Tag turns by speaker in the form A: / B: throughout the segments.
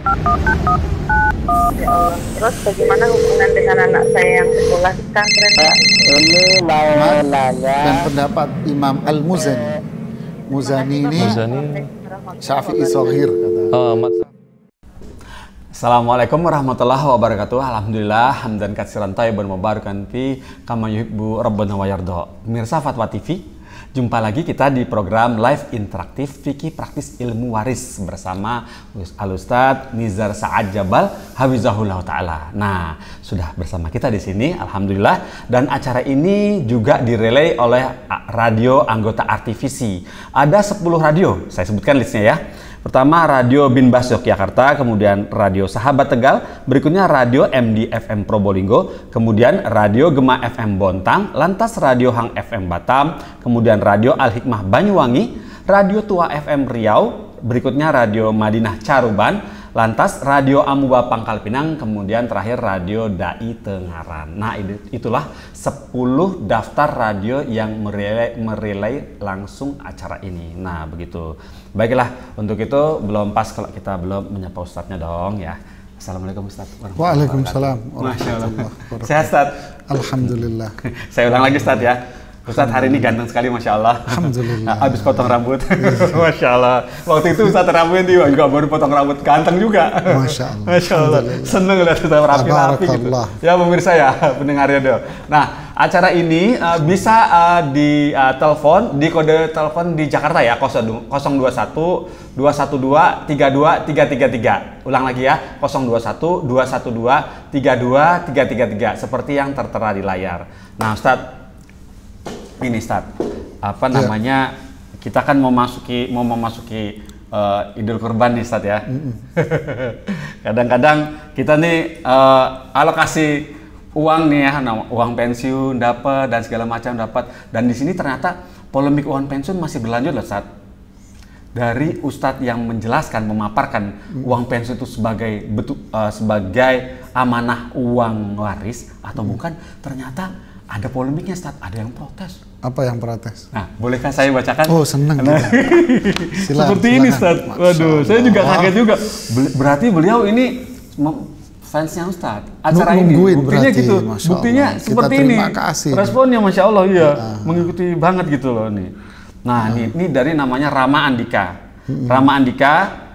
A: Ya Allah. Terus bagaimana hubungan dengan anak saya yang sekolah di pesantren? Pak?
B: Ini mau
C: Mas,
B: nanya
C: dan pendapat Imam Al-Muzani. Muzani ini
D: Muzani.
C: Syafi'i Sohir kata.
D: Oh.
E: Assalamualaikum warahmatullahi wabarakatuh. Alhamdulillah hamdan katsiran thayyiban mubarakan fi kama yuhibbu rabbana wa yarda. Pemirsa Fatwa TV, jumpa lagi kita di program live interaktif Fikih Praktis Ilmu Waris bersama Al Ustaz Nizar Sa'ad Jabal Hafizahullah taala. Nah, sudah bersama kita di sini alhamdulillah dan acara ini juga direlay oleh radio anggota Artivisi. Ada 10 radio, saya sebutkan listnya ya. Pertama Radio Bin Bas Yogyakarta, kemudian Radio Sahabat Tegal, berikutnya Radio MD FM Probolinggo, kemudian Radio Gema FM Bontang, lantas Radio Hang FM Batam, kemudian Radio Al Hikmah Banyuwangi, Radio Tua FM Riau, berikutnya Radio Madinah Caruban, lantas Radio Amuba Pangkal Pinang, kemudian terakhir Radio Dai Tengaran. Nah, itu- itulah 10 daftar radio yang merelay, merelay langsung acara ini. Nah, begitu. Baiklah, untuk itu belum pas kalau kita belum menyapa Ustadznya dong ya. Assalamualaikum Ustadz.
C: Waalaikumsalam.
E: Masya Allah. Sehat Ustadz?
C: Alhamdulillah.
E: Saya ulang lagi Ustadz ya. Ustadz hari ini ganteng sekali Masya Allah.
C: Alhamdulillah.
E: Nah, Abis potong rambut. Masya Allah. Waktu itu Ustadz rambutnya dia juga baru potong rambut. Ganteng juga.
C: Masya Allah.
E: Masya Allah. Seneng lihat Ustadz rapi-rapi gitu. Ya pemirsa ya, pendengar radio. Nah, acara ini uh, bisa uh, di uh, telepon, di kode telepon di Jakarta ya, 021 212 32 333. Ulang lagi ya, 021 212 32 333 seperti yang tertera di layar. Nah, Ustadz ini Ustaz, apa
C: Ya.
E: namanya kita kan mau masuki mau memasuki uh, Idul Kurban nih Ustaz ya. Kadang-kadang kita nih uh, alokasi uang nih ya, nah, uang pensiun dapat dan segala macam dapat dan di sini ternyata polemik uang pensiun masih berlanjut loh Ustaz. Dari Ustadz yang menjelaskan, memaparkan uang pensiun itu sebagai betul uh, sebagai amanah uang waris atau bukan, ternyata ada polemiknya Ustadz, ada yang protes.
C: Apa yang protes?
E: Nah, bolehkah saya bacakan?
C: Oh, senang
E: Nah,
C: kita. Silakan,
E: Seperti ini,
C: silakan.
E: Ustaz. Waduh, saya juga kaget juga. Berarti beliau ini fansnya Ustaz. Acara ini
C: Nungguin
E: buktinya
C: berarti,
E: gitu.
C: Masya
E: Buktinya
C: Allah.
E: Seperti ini.
C: kasih.
E: Responnya Masya Allah iya, mengikuti banget gitu loh nih. Nah, ini, ini dari namanya Rama Andika. Rama Andika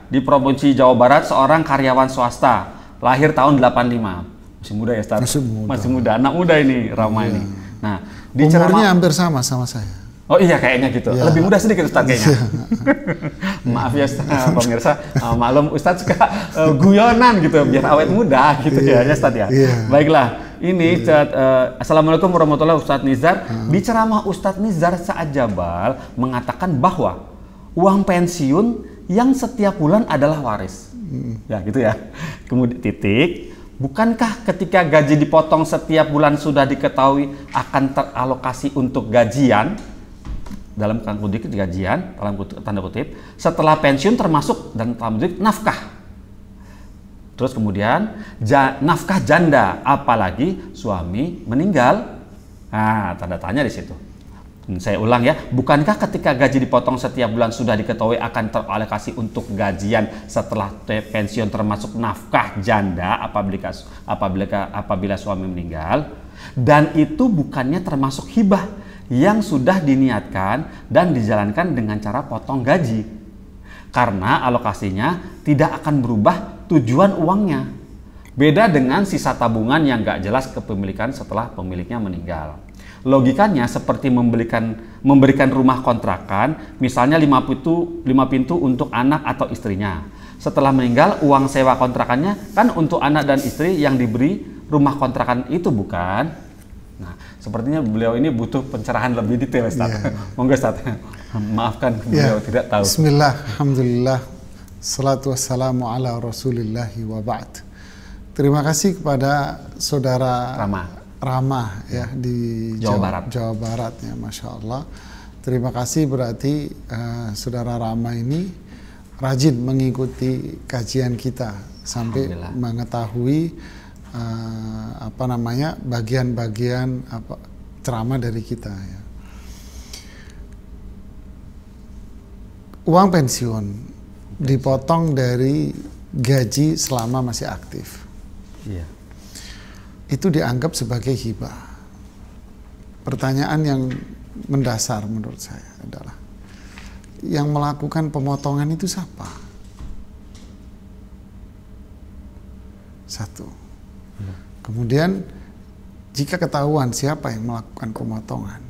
E: di Provinsi Jawa Barat seorang karyawan swasta, lahir tahun 85. Masih muda ya, Ustaz?
C: Masih muda.
E: Masih muda. Anak muda ini Rama ini. Nah, di
C: Umurnya hampir sama sama saya.
E: Oh iya kayaknya gitu.
C: Iya.
E: Lebih mudah sedikit Ustaz kayaknya. Maaf ya Ustaz, pemirsa. Uh, maklum Ustaz suka uh, guyonan gitu biar awet muda gitu ya, ya Ustaz ya.
C: Iya.
E: Baiklah. Ini Ustaz, uh, Assalamualaikum warahmatullahi Ustaz Nizar. Di ceramah Ustaz Nizar saat Jabal mengatakan bahwa uang pensiun yang setiap bulan adalah waris. Ya gitu ya. Kemudian titik. Bukankah ketika gaji dipotong setiap bulan sudah diketahui akan teralokasi untuk gajian? Dalam tanda kutip gajian dalam tanda kutip setelah pensiun termasuk dan tanda kutip nafkah. Terus kemudian ja- nafkah janda apalagi suami meninggal. Nah tanda tanya di situ saya ulang ya bukankah ketika gaji dipotong setiap bulan sudah diketahui akan teralokasi untuk gajian setelah te- pensiun termasuk nafkah janda apabila apabila apabila suami meninggal dan itu bukannya termasuk hibah yang sudah diniatkan dan dijalankan dengan cara potong gaji karena alokasinya tidak akan berubah tujuan uangnya. Beda dengan sisa tabungan yang nggak jelas kepemilikan setelah pemiliknya meninggal. Logikanya seperti memberikan memberikan rumah kontrakan, misalnya lima pintu, lima pintu untuk anak atau istrinya. Setelah meninggal, uang sewa kontrakannya kan untuk anak dan istri yang diberi rumah kontrakan itu bukan? Nah, sepertinya beliau ini butuh pencerahan lebih detail, Ustaz. Monggo, Ustaz. Maafkan beliau tidak tahu.
C: Bismillah, Alhamdulillah, salatu wassalamu ala rasulillahi wa ba'd. Terima kasih kepada saudara
E: Rama.
C: Rama ya di
E: Jawa Barat.
C: Jawa Barat ya, masya Allah. Terima kasih berarti eh, saudara Rama ini rajin mengikuti kajian kita sampai mengetahui eh, apa namanya bagian-bagian apa ceramah dari kita ya. Uang pensiun dipotong dari gaji selama masih aktif.
E: Iya.
C: Itu dianggap sebagai hibah. Pertanyaan yang mendasar menurut saya adalah yang melakukan pemotongan itu siapa? Satu. Kemudian jika ketahuan siapa yang melakukan pemotongan.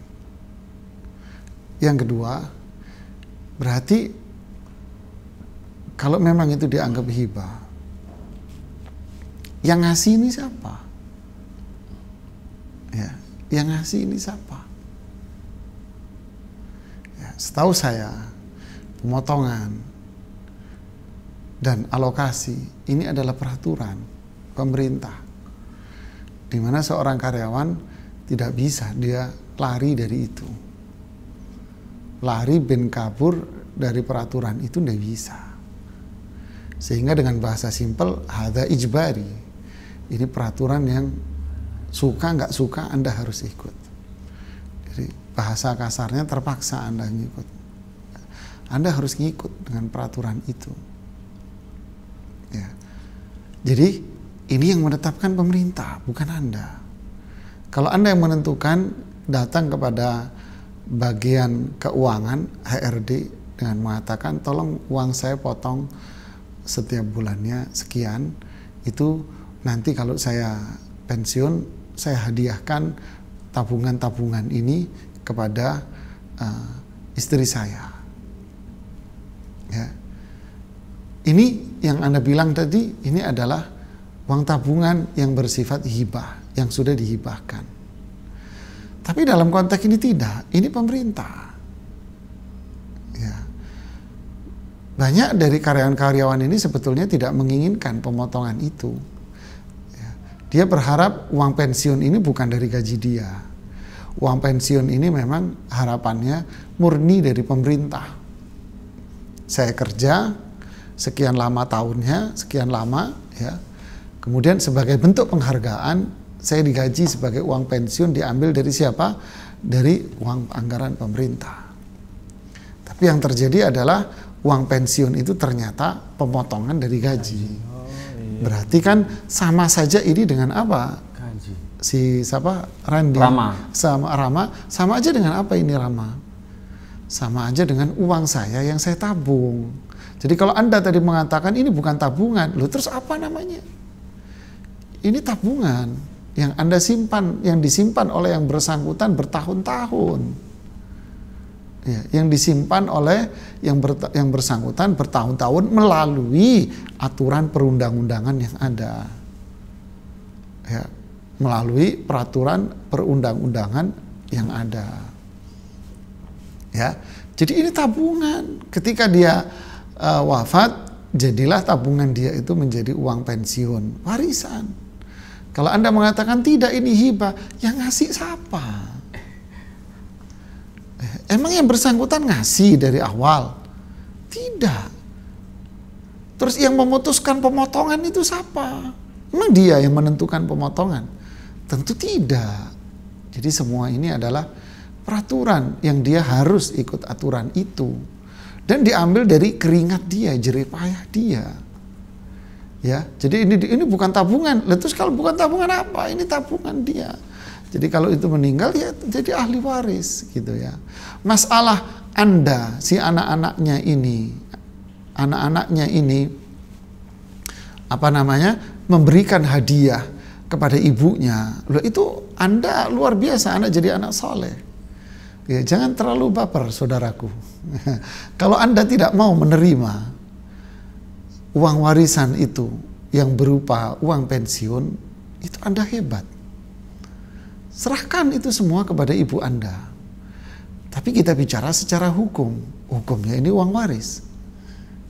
C: Yang kedua, berarti kalau memang itu dianggap hibah, yang ngasih ini siapa? Ya, yang ngasih ini siapa? Ya, setahu saya, pemotongan dan alokasi ini adalah peraturan pemerintah di mana seorang karyawan tidak bisa dia lari dari itu. Lari ben kabur dari peraturan itu tidak bisa. Sehingga dengan bahasa simpel, ada ijbari. Ini peraturan yang suka nggak suka Anda harus ikut. Jadi bahasa kasarnya terpaksa Anda ngikut. Anda harus ngikut dengan peraturan itu. Ya. Jadi ini yang menetapkan pemerintah, bukan Anda. Kalau Anda yang menentukan, datang kepada bagian keuangan HRD dengan mengatakan tolong uang saya potong setiap bulannya sekian itu nanti kalau saya pensiun saya hadiahkan tabungan-tabungan ini kepada uh, istri saya ya ini yang anda bilang tadi ini adalah uang tabungan yang bersifat hibah yang sudah dihibahkan. Tapi dalam konteks ini tidak, ini pemerintah. Ya. Banyak dari karyawan-karyawan ini sebetulnya tidak menginginkan pemotongan itu. Dia berharap uang pensiun ini bukan dari gaji dia. Uang pensiun ini memang harapannya murni dari pemerintah. Saya kerja sekian lama tahunnya, sekian lama ya Kemudian sebagai bentuk penghargaan, saya digaji sebagai uang pensiun diambil dari siapa? Dari uang anggaran pemerintah. Tapi yang terjadi adalah uang pensiun itu ternyata pemotongan dari gaji. Berarti kan sama saja ini dengan apa? Gaji. Si siapa? Randy.
E: Rama.
C: Sama Rama, sama aja dengan apa ini Rama? Sama aja dengan uang saya yang saya tabung. Jadi kalau Anda tadi mengatakan ini bukan tabungan, lo terus apa namanya? Ini tabungan yang Anda simpan, yang disimpan oleh yang bersangkutan bertahun-tahun. Ya, yang disimpan oleh yang, ber, yang bersangkutan bertahun-tahun melalui aturan perundang-undangan yang ada. Ya, melalui peraturan perundang-undangan yang ada. Ya. Jadi ini tabungan. Ketika dia uh, wafat, jadilah tabungan dia itu menjadi uang pensiun, warisan. Kalau Anda mengatakan tidak ini hibah, yang ngasih siapa? Emang yang bersangkutan ngasih dari awal? Tidak. Terus yang memutuskan pemotongan itu siapa? Emang dia yang menentukan pemotongan? Tentu tidak. Jadi semua ini adalah peraturan yang dia harus ikut aturan itu. Dan diambil dari keringat dia, jerih payah dia. Ya, jadi ini ini bukan tabungan. Lalu terus kalau bukan tabungan apa? Ini tabungan dia. Jadi kalau itu meninggal ya jadi ahli waris gitu ya. Masalah Anda si anak-anaknya ini anak-anaknya ini apa namanya? memberikan hadiah kepada ibunya. Loh itu Anda luar biasa anak jadi anak soleh. Ya, jangan terlalu baper saudaraku. kalau Anda tidak mau menerima uang warisan itu yang berupa uang pensiun, itu Anda hebat. Serahkan itu semua kepada ibu Anda. Tapi kita bicara secara hukum. Hukumnya ini uang waris.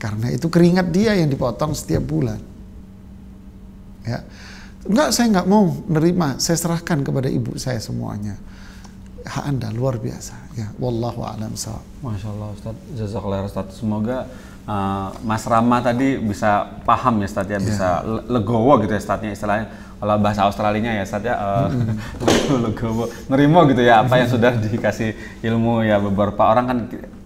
C: Karena itu keringat dia yang dipotong setiap bulan. Ya. Enggak, saya enggak mau menerima. Saya serahkan kepada ibu saya semuanya. Hak Anda luar biasa. Ya, wallahu a'lam
E: Masya Allah Ustaz. Jazakallah Ustaz. Semoga uh, Mas Rama tadi bisa paham ya Ustaz ya, bisa yeah. legowo gitu ya Ustaznya istilahnya. Kalau bahasa Australinya ya Ustaz ya, uh, mm. legowo, nerimo gitu ya apa yang sudah dikasih ilmu ya beberapa orang kan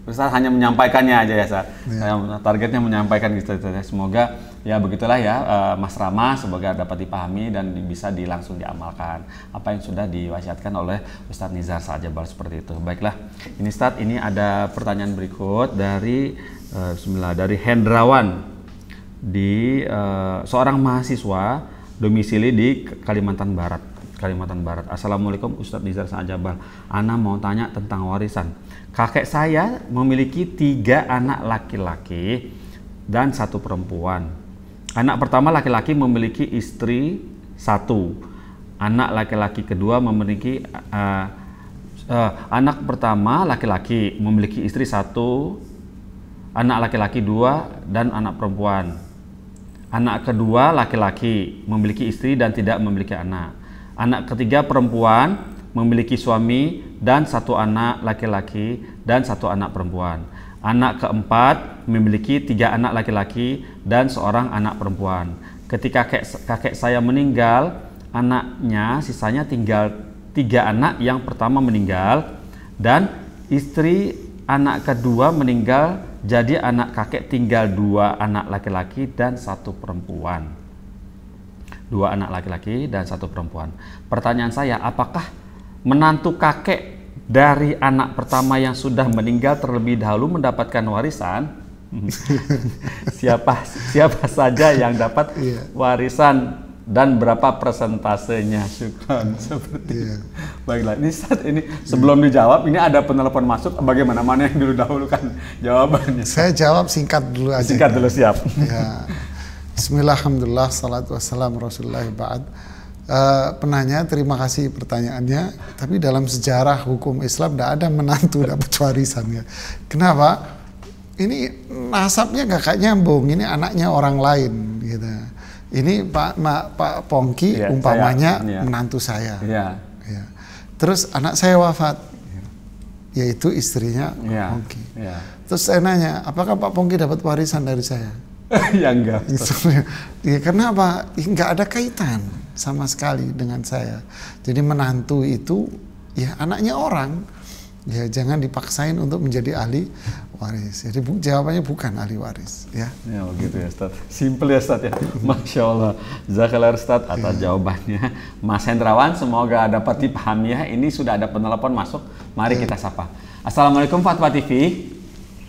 E: Ustaz hanya menyampaikannya aja ya Ustaz. Yeah. Targetnya menyampaikan gitu Ustaz. Ya. Semoga ya begitulah ya eh, Mas Rama semoga dapat dipahami dan bisa di, langsung diamalkan apa yang sudah diwasiatkan oleh Ustadz Nizar Sajabal seperti itu. Baiklah, ini Ustadz ini ada pertanyaan berikut dari eh, Bismillah dari Hendrawan di eh, seorang mahasiswa domisili di Kalimantan Barat. Kalimantan Barat. Assalamualaikum Ustadz Nizar Sajabal. Ana mau tanya tentang warisan. Kakek saya memiliki tiga anak laki-laki dan satu perempuan. Anak pertama laki-laki memiliki istri satu. Anak laki-laki kedua memiliki uh, uh, anak pertama laki-laki memiliki istri satu, anak laki-laki dua dan anak perempuan. Anak kedua laki-laki memiliki istri dan tidak memiliki anak. Anak ketiga perempuan memiliki suami dan satu anak laki-laki dan satu anak perempuan. Anak keempat memiliki tiga anak laki-laki dan seorang anak perempuan. Ketika kakek, kakek saya meninggal, anaknya sisanya tinggal tiga anak yang pertama meninggal dan istri anak kedua meninggal jadi anak kakek tinggal dua anak laki-laki dan satu perempuan dua anak laki-laki dan satu perempuan. Pertanyaan saya, apakah menantu kakek dari anak pertama yang sudah meninggal terlebih dahulu mendapatkan warisan? siapa siapa saja yang dapat
C: Iya.
E: warisan dan berapa persentasenya? Syukran seperti
C: Iya.
E: Baiklah, ini saat ini sebelum dijawab ini ada penelpon masuk. Bagaimana mana yang dulu dahulu kan jawabannya?
C: Saya jawab singkat dulu aja.
E: Singkat dulu siap.
C: Ya. Bismillah, alhamdulillah, salatu wassalam rasulullah ba'd. Eh, penanya, terima kasih pertanyaannya. Tapi dalam sejarah hukum Islam tidak ada menantu dapat warisan ya. Kenapa? Ini nasabnya nggak kayak nyambung. Ini anaknya orang lain gitu. Ini Pak Ma- Pak Pongki
E: Iya,
C: umpamanya
E: saya, iya.
C: menantu saya. Ya. Terus anak saya wafat, yaitu istrinya Pak
E: Iya.
C: Pongki.
E: Iya.
C: Terus saya nanya, apakah Pak Pongki dapat warisan dari saya?
E: ya enggak.
C: ya karena apa? Nggak ada kaitan sama sekali dengan saya. Jadi menantu itu ya anaknya orang. Ya jangan dipaksain untuk menjadi ahli waris. Jadi bu- jawabannya bukan ahli waris. Ya.
E: Ya begitu ya Ustaz. Simple ya Ustaz ya. Masya Allah. Zakallah Ustaz atas jawabannya. Mas Hendrawan semoga dapat dipahami ya. Ini sudah ada penelpon masuk. Mari kita sapa. Assalamualaikum Fatwa TV.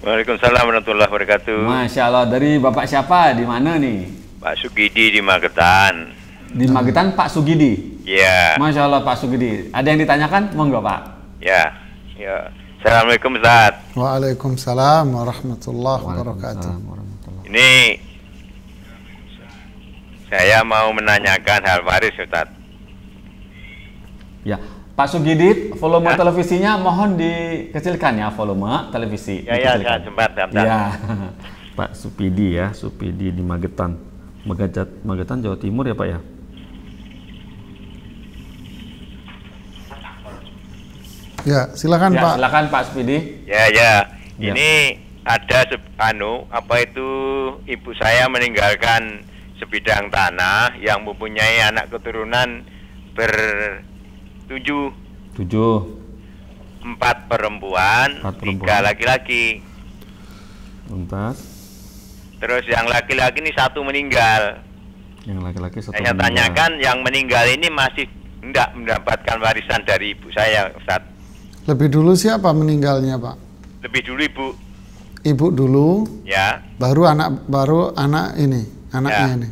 B: Waalaikumsalam warahmatullahi wabarakatuh.
E: Masya Allah. Dari Bapak siapa? Di mana nih?
B: Pak Sugidi di Magetan.
E: Di Magetan Pak Sugidi.
B: Ya,
E: Masya Allah Pak Sugidi. Ada yang ditanyakan? Monggo Pak.
B: ya, ya. Assalamualaikum Ustaz.
C: Waalaikumsalam warahmatullahi wabarakatuh.
B: Ini saya mau menanyakan hal waris Ustaz.
E: Ya, Pak Sugidi, volume
B: Ya.
E: televisinya mohon dikecilkan ya volume televisi.
B: Ya, ya, ya, sempat, sebentar.
E: Ya, Pak Supidi ya, Supidi di Magetan. Magetan, Magetan Jawa Timur ya Pak ya.
C: Ya silakan
E: ya,
C: Pak.
E: silakan Pak Supidi.
B: Ya, ya.
E: Ya.
B: Ini ada se- anu apa itu ibu saya meninggalkan sebidang tanah yang mempunyai anak keturunan bertujuh
E: Tujuh.
B: empat perempuan,
E: Empat
B: tiga
E: perempuan.
B: laki-laki.
E: Bentar.
B: Terus yang laki-laki ini satu meninggal.
E: Yang laki-laki satu.
B: Saya
E: meninggal.
B: tanyakan yang meninggal ini masih tidak mendapatkan warisan dari ibu saya, Ustaz.
C: Lebih dulu siapa meninggalnya Pak?
B: Lebih dulu ibu,
C: Ibu dulu,
B: ya.
C: baru anak baru anak ini, anaknya
B: Ya.
C: ini.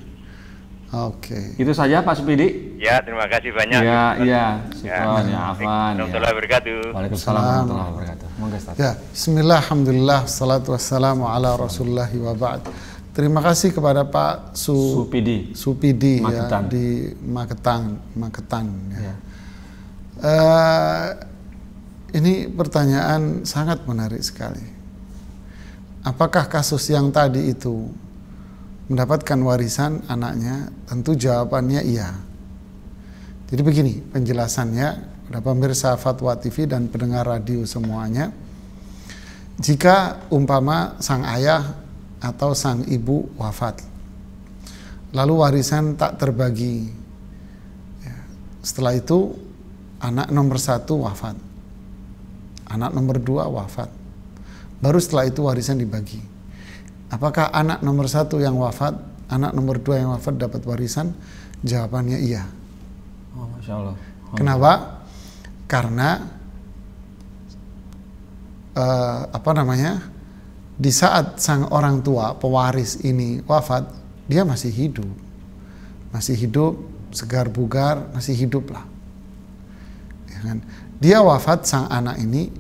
C: Oke.
E: Itu saja Pak Supidi.
B: Ya, terima kasih banyak.
E: Ya, iya.
B: Ya.
E: Syukron ya, Afan.
B: Warahmatullahi
E: Ya.
B: wabarakatuh.
E: Waalaikumsalam warahmatullahi wabarakatuh. Monggo Ustaz.
C: Ya, Bismillah, Alhamdulillah, salatu wassalamu ala Rasulullah wa ba'd. Terima kasih kepada Pak Su,
E: Supidi.
C: Supidi
E: Magetan.
C: ya di Magetan, Magetan. Ya.
E: Ya.
C: Eh, ini pertanyaan sangat menarik sekali. Apakah kasus yang tadi itu mendapatkan warisan anaknya? Tentu jawabannya iya. Jadi begini penjelasannya, pada pemirsa Fatwa TV dan pendengar radio semuanya. Jika umpama sang ayah atau sang ibu wafat, lalu warisan tak terbagi, Ya, setelah itu anak nomor satu wafat, anak nomor dua wafat, baru setelah itu warisan dibagi. Apakah anak nomor satu yang wafat anak nomor dua yang wafat dapat warisan? Jawabannya iya.
E: Oh, Masya Allah. Oh,
C: Kenapa? Karena eh, apa namanya? Di saat sang orang tua pewaris ini wafat, dia masih hidup, masih hidup, segar bugar, masih hidup lah. Ya kan? Dia wafat sang anak ini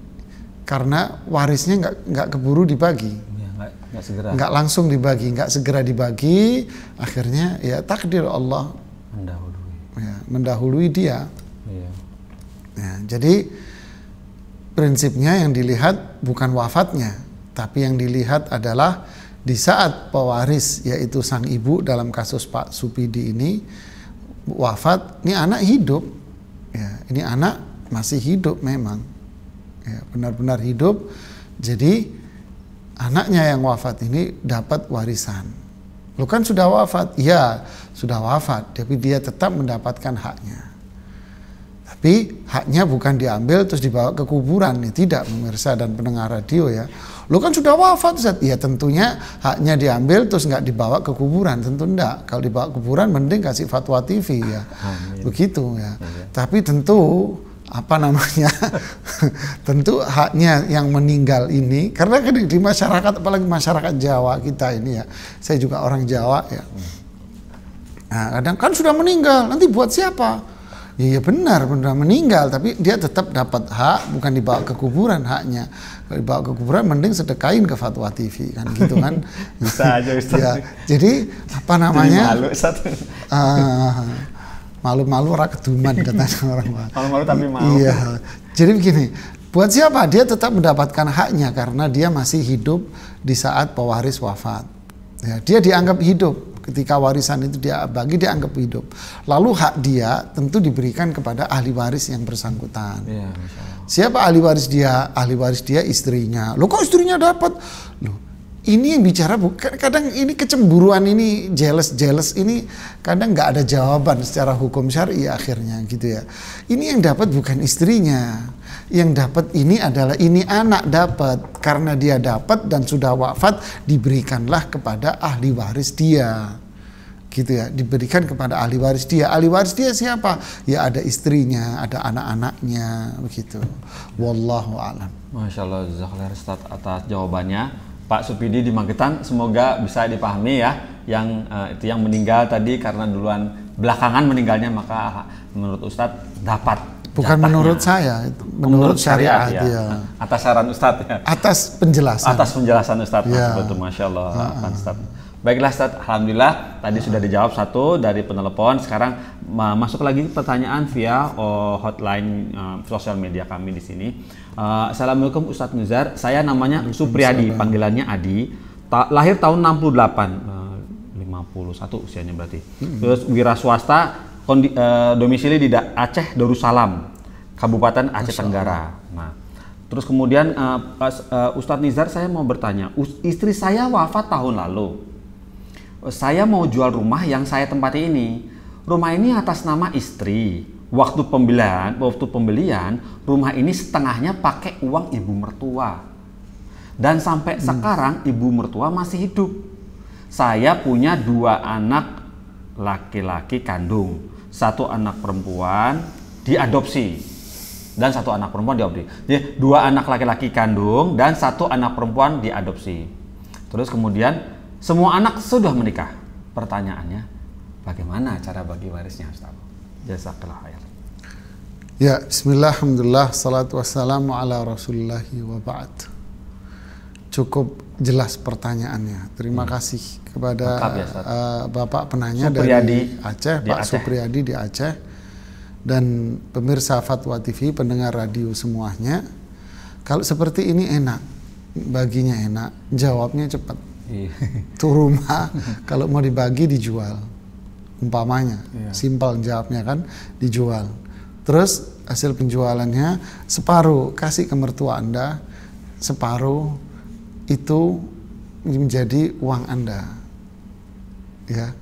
C: karena warisnya nggak nggak keburu dibagi,
E: Ya, nggak, nggak segera
C: nggak langsung dibagi, nggak segera dibagi. Akhirnya ya takdir Allah
E: mendahului.
C: ya, mendahului dia.
E: Iya.
C: Ya, jadi prinsipnya yang dilihat bukan wafatnya, tapi yang dilihat adalah di saat pewaris yaitu sang ibu dalam kasus Pak Supidi ini wafat, ini anak hidup, ya, ini anak masih hidup memang, ya, benar-benar hidup. Jadi anaknya yang wafat ini dapat warisan. Lu kan sudah wafat, iya sudah wafat, tapi dia tetap mendapatkan haknya. Tapi haknya bukan diambil terus dibawa ke kuburan nih, tidak pemirsa dan pendengar radio ya. Lo kan sudah wafat Ustaz. Ya tentunya haknya diambil terus nggak dibawa ke kuburan, tentu enggak. Kalau dibawa ke kuburan mending kasih fatwa TV ya. Begitu ya. Tapi tentu apa namanya tentu haknya yang meninggal ini karena kan di, di masyarakat apalagi masyarakat Jawa kita ini ya saya juga orang Jawa ya Nah, kadang kan sudah meninggal, nanti buat siapa? Ya, ya benar, benar meninggal, tapi dia tetap dapat hak, bukan dibawa ke kuburan haknya. Kalau dibawa ke kuburan, mending sedekain ke Fatwa TV kan, gitu kan?
E: Bisa aja, Ustaz.
C: ya, jadi apa
E: Jadi
C: namanya?
E: malu Ustaz.
C: Ah, malu-malu ora keduman katanya orang.
E: Malu-malu tapi mau.
C: Iya. Jadi begini, buat siapa dia tetap mendapatkan haknya karena dia masih hidup di saat pewaris wafat. Ya, dia dianggap hidup ketika warisan itu dia bagi dianggap hidup. Lalu hak dia tentu diberikan kepada ahli waris yang bersangkutan.
E: Allah.
C: Siapa ahli waris dia? Ahli waris dia istrinya. Lo kok istrinya dapat? Loh, ini yang bicara bukan kadang ini kecemburuan ini jealous jealous ini kadang nggak ada jawaban secara hukum syari akhirnya gitu ya. Ini yang dapat bukan istrinya. Yang dapat ini adalah ini anak dapat karena dia dapat dan sudah wafat diberikanlah kepada ahli waris dia gitu ya diberikan kepada ahli waris dia ahli waris dia siapa ya ada istrinya ada anak-anaknya begitu wallahu alam
E: Masya Allah, atas jawabannya. Pak Supidi di Magetan, semoga bisa dipahami ya. Yang eh, itu yang meninggal tadi karena duluan belakangan meninggalnya maka menurut Ustadz dapat.
C: bukan
E: jatahnya.
C: menurut saya itu menurut, syariat, ya.
E: Atas saran Ustadz ya.
C: atas penjelasan
E: Atas penjelasan Ustadz
C: Ya.
E: betul Masya Allah Pak Ustadz. Baiklah Ustadz, Alhamdulillah tadi sudah dijawab satu dari penelepon. Sekarang ma- masuk lagi pertanyaan via oh, hotline eh, sosial media kami di sini. Eh, Assalamualaikum Ustadz Nuzar, saya namanya Supriyadi, panggilannya Adi. Ta- lahir tahun 68, eh, 51 usianya berarti. Terus wira swasta, kondi- eh, domisili di Da- Aceh Darussalam, Kabupaten Aceh Tenggara. Nah, terus kemudian pas, eh, Ustadz Nizar saya mau bertanya, istri saya wafat tahun lalu. Saya mau jual rumah yang saya tempati ini. Rumah ini atas nama istri. Waktu pembelian, waktu pembelian, rumah ini setengahnya pakai uang ibu mertua. Dan sampai sekarang ibu mertua masih hidup. Saya punya dua anak laki-laki kandung, satu anak perempuan diadopsi dan satu anak perempuan diadopsi. Jadi dua anak laki-laki kandung dan satu anak perempuan diadopsi. Terus kemudian semua anak sudah menikah. Pertanyaannya, bagaimana cara bagi warisnya, Ustaz? Jazakallah khair.
C: ya Bismillah Alhamdulillah salatu wassalamu ala rasulillahi wa ba'd cukup jelas pertanyaannya terima kasih kepada
E: Lengkap ya, Ustaz.
C: eh, Bapak penanya
E: Supriyadi
C: dari Aceh
E: di
C: Pak
E: Aceh.
C: Supriyadi di Aceh dan pemirsa Fatwa TV pendengar radio semuanya kalau seperti ini enak baginya enak jawabnya cepat
E: Iya.
C: tuh rumah kalau mau dibagi dijual. Umpamanya
E: Iya.
C: simpel jawabnya kan dijual. Terus hasil penjualannya separuh kasih ke mertua anda separuh itu menjadi uang anda. Ya.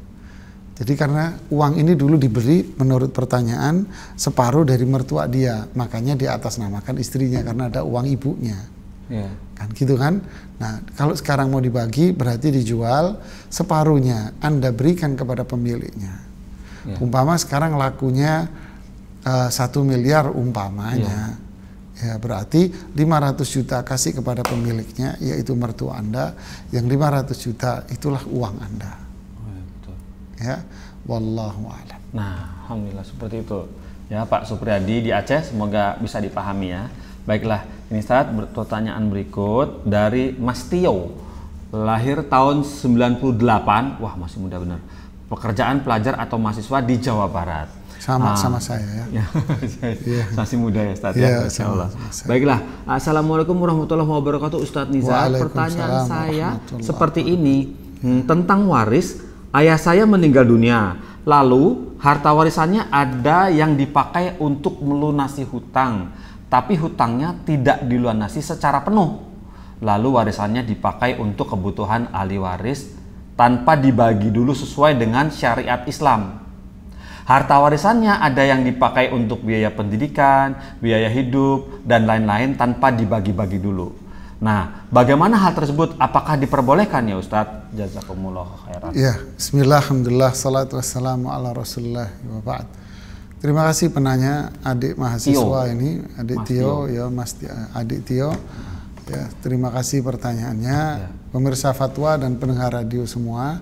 C: Jadi karena uang ini dulu diberi menurut pertanyaan separuh dari mertua dia. Makanya di atas namakan istrinya karena ada uang ibunya
E: Iya.
C: kan gitu kan nah kalau sekarang mau dibagi berarti dijual separuhnya anda berikan kepada pemiliknya
E: Ya.
C: umpama sekarang lakunya eh, satu miliar umpamanya ya berarti 500 juta kasih kepada pemiliknya yaitu mertua anda yang 500 juta itulah uang anda
E: Oh, iya, betul.
C: ya wallahu alam
E: Nah, alhamdulillah seperti itu. Ya, Pak Supriyadi di Aceh semoga bisa dipahami ya. Baiklah, ini saat pertanyaan berikut dari Mas Tio. Lahir tahun 98. Wah, masih muda benar. Pekerjaan pelajar atau mahasiswa di Jawa Barat.
C: sama
E: Ah.
C: sama saya ya
E: Ya, masih muda ya Ustadz
C: Iya,
E: ya, Masya
C: sama-
E: Allah.
C: sama.
E: Baiklah, Assalamualaikum warahmatullahi wabarakatuh Ustadz Nizar. Pertanyaan saya seperti ini, Hmm, tentang waris, ayah saya meninggal dunia, lalu harta warisannya ada yang dipakai untuk melunasi hutang, tapi hutangnya tidak dilunasi secara penuh. Lalu warisannya dipakai untuk kebutuhan ahli waris tanpa dibagi dulu sesuai dengan syariat Islam. Harta warisannya ada yang dipakai untuk biaya pendidikan, biaya hidup, dan lain-lain tanpa dibagi-bagi dulu. Nah, bagaimana hal tersebut? Apakah diperbolehkan ya Ustadz? Jazakumullah khairan.
C: Ya, Bismillah, Alhamdulillah, salatu wassalamu ala rasulullah wa. Terima kasih penanya adik mahasiswa
E: Tio.
C: ini, adik
E: Mas
C: Tio, ya Mas Ti- adik Tio. Ya, terima kasih pertanyaannya. Pemirsa fatwa dan pendengar radio semua,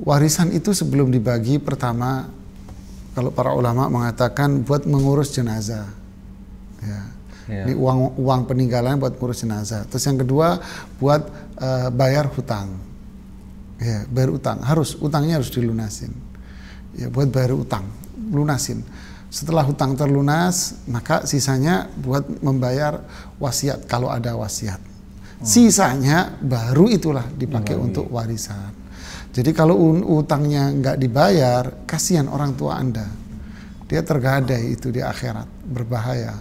C: warisan itu sebelum dibagi pertama kalau para ulama mengatakan buat mengurus jenazah. Ya.
E: Ya.
C: Ini uang uang peninggalan buat ngurus jenazah. Terus yang kedua buat eh, bayar hutang. Ya, bayar utang harus utangnya harus dilunasin. Ya, buat bayar utang, lunasin. Setelah hutang terlunas, maka sisanya buat membayar wasiat kalau ada wasiat. Sisanya baru itulah dipakai untuk warisan. Jadi kalau utangnya nggak dibayar, kasihan orang tua Anda. Dia tergadai itu di akhirat, berbahaya.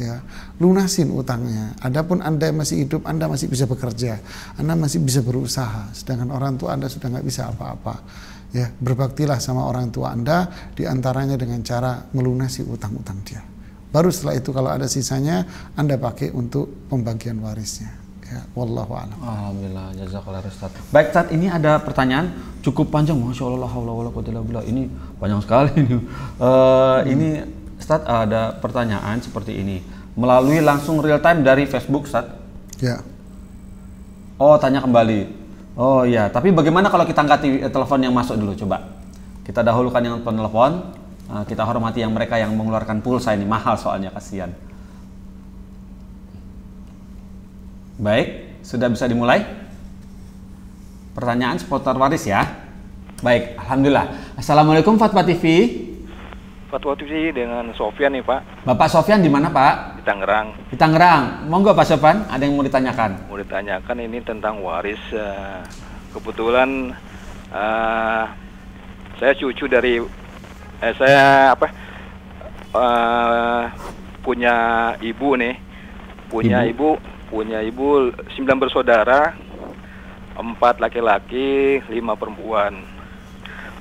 C: Ya, lunasin utangnya. Adapun anda yang masih hidup, anda masih bisa bekerja, anda masih bisa berusaha. Sedangkan orang tua anda sudah nggak bisa apa-apa. Ya, berbaktilah sama orang tua anda, di antaranya dengan cara melunasi utang-utang dia. Baru setelah itu kalau ada sisanya, anda pakai untuk pembagian warisnya. Ya, wallahu a'lam.
E: Alhamdulillah, jazakallah Ustaz. Baik, Ustaz, ini ada pertanyaan cukup panjang. Masya Allah, la haula wala billah. Ini panjang sekali ini. Eh, Ini Ustaz ada pertanyaan seperti ini. Melalui langsung real time dari Facebook, Ustaz.
C: Ya.
E: Oh, tanya kembali. Oh iya, tapi bagaimana kalau kita angkat telepon yang masuk dulu coba? Kita dahulukan yang telepon, eh, kita hormati yang mereka yang mengeluarkan pulsa ini mahal soalnya kasihan. Baik, sudah bisa dimulai? Pertanyaan seputar waris ya. Baik, alhamdulillah. Assalamualaikum Fatwa TV.
D: Fatwa TV dengan Sofyan nih Pak
E: Bapak Sofyan di mana Pak?
D: di Tangerang.
E: Di Tangerang. Monggo Pak Sofyan, ada yang mau ditanyakan?
D: Mau ditanyakan ini tentang waris. eh, kebetulan eh, saya cucu dari eh, saya apa eh, punya ibu nih, punya ibu. punya ibu sembilan bersaudara, empat laki-laki, lima perempuan.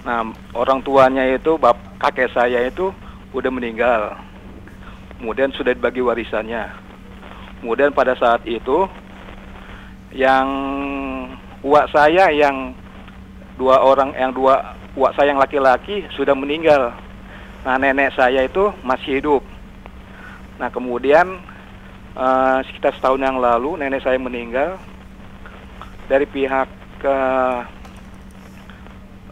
D: Nah orang tuanya itu bap kakek saya itu udah meninggal. Kemudian sudah dibagi warisannya. Kemudian pada saat itu yang uak saya yang dua orang yang dua uak saya yang laki-laki sudah meninggal. Nah nenek saya itu masih hidup. Nah kemudian eh, sekitar setahun yang lalu nenek saya meninggal dari pihak ke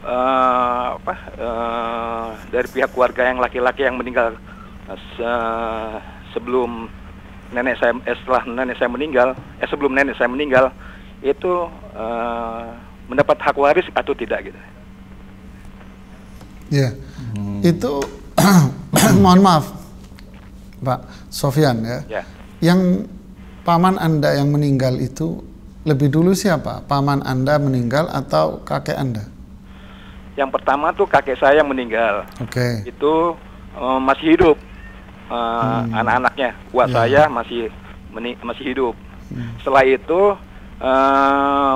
D: eh, apa eh, dari pihak keluarga yang laki-laki yang meninggal eh, se- sebelum nenek saya eh, setelah nenek saya meninggal eh sebelum nenek saya meninggal itu eh, mendapat hak waris atau tidak gitu.
C: Ya, itu mohon maaf, Pak Sofyan ya.
D: Ya.
C: Yang paman anda yang meninggal itu lebih dulu siapa? Paman anda meninggal atau kakek anda?
D: Yang pertama tuh kakek saya yang meninggal.
C: Oke.
D: Itu eh, masih hidup. Eh, anak-anaknya, uak
C: Ya.
D: saya masih meni- masih hidup. Setelah itu eh,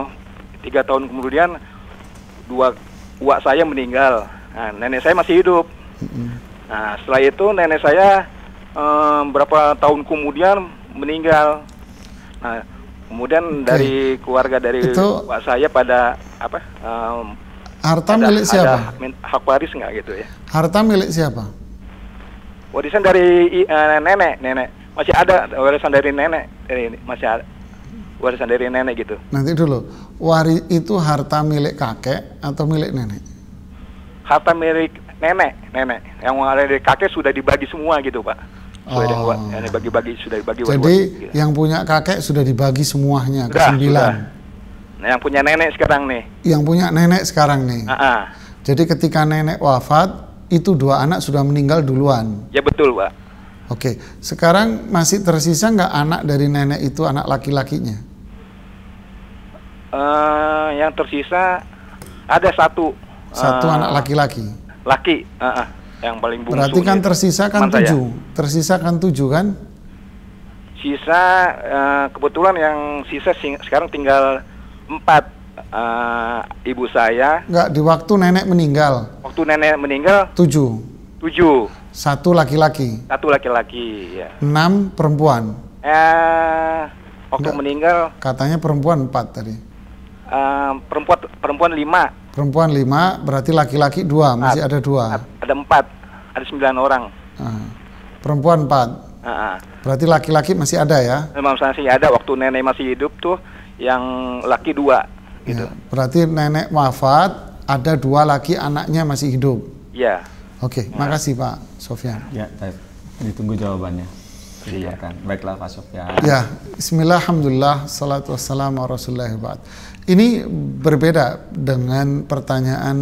D: tiga tahun kemudian dua uak saya meninggal. Nah, nenek saya masih hidup. Nah, setelah itu nenek saya eh, berapa tahun kemudian meninggal. Nah, Kemudian dari keluarga dari
C: Itu-
D: saya pada apa? em,
C: Harta
D: ada-
C: milik siapa?
D: Ada hak waris nggak gitu ya?
C: Harta milik siapa?
D: Warisan dari eh, nenek, nenek masih ada warisan dari nenek, dari ini masih ada warisan dari nenek gitu.
C: Nanti dulu. Wari itu harta milik kakek atau milik nenek?
D: Harta milik nenek, nenek yang ada dari kakek sudah dibagi semua gitu pak. Sudah
C: Oh.
D: yang, dibagi-bagi sudah dibagi.
C: Jadi
D: bagi-bagi.
C: yang punya kakek sudah dibagi semuanya ke
D: Sudah,
C: sembilan.
D: sudah. Nah, yang punya nenek sekarang nih.
C: Yang punya nenek sekarang nih.
D: Ah, ah.
C: Jadi ketika nenek wafat, itu dua anak sudah meninggal duluan.
D: Ya betul pak.
C: Oke, sekarang masih tersisa nggak anak dari nenek itu anak laki-lakinya?
D: Eh, yang tersisa ada satu.
C: Satu
D: eh,
C: anak laki-laki.
D: Laki, ah, ah. yang paling bungsu.
C: Berarti kan tersisa kan
D: saya.
C: tujuh. Tersisa kan tujuh kan?
D: Sisa eh, kebetulan yang sisa sing- sekarang tinggal empat. Eh, ibu saya
C: Nggak di waktu nenek meninggal
D: waktu nenek meninggal
C: tujuh.
D: tujuh,
C: Satu laki-laki,
D: satu laki-laki. Ya.
C: enam perempuan.
D: Eh, waktu
C: Enggak.
D: meninggal
C: Katanya perempuan empat tadi.
D: eh, perempuan perempuan lima,
C: Perempuan lima, berarti laki-laki dua, masih ada dua.
D: ada empat, ada sembilan orang.
C: Ah. Perempuan empat,
D: Ah, ah.
C: berarti laki-laki masih ada ya?
D: Memang masih ada waktu nenek masih hidup tuh yang laki dua gitu.
C: Ya, Berarti nenek wafat, ada dua laki anaknya masih hidup.
D: Ya.
C: Oke, makasih Pak Sofyan.
E: Ya, baik. Ditunggu jawabannya. Silakan. Baiklah Pak Sofyan.
C: Ya, Bismillah, Alhamdulillah, salatu wassalamu ala rasulillah ba'd. Ini berbeda dengan pertanyaan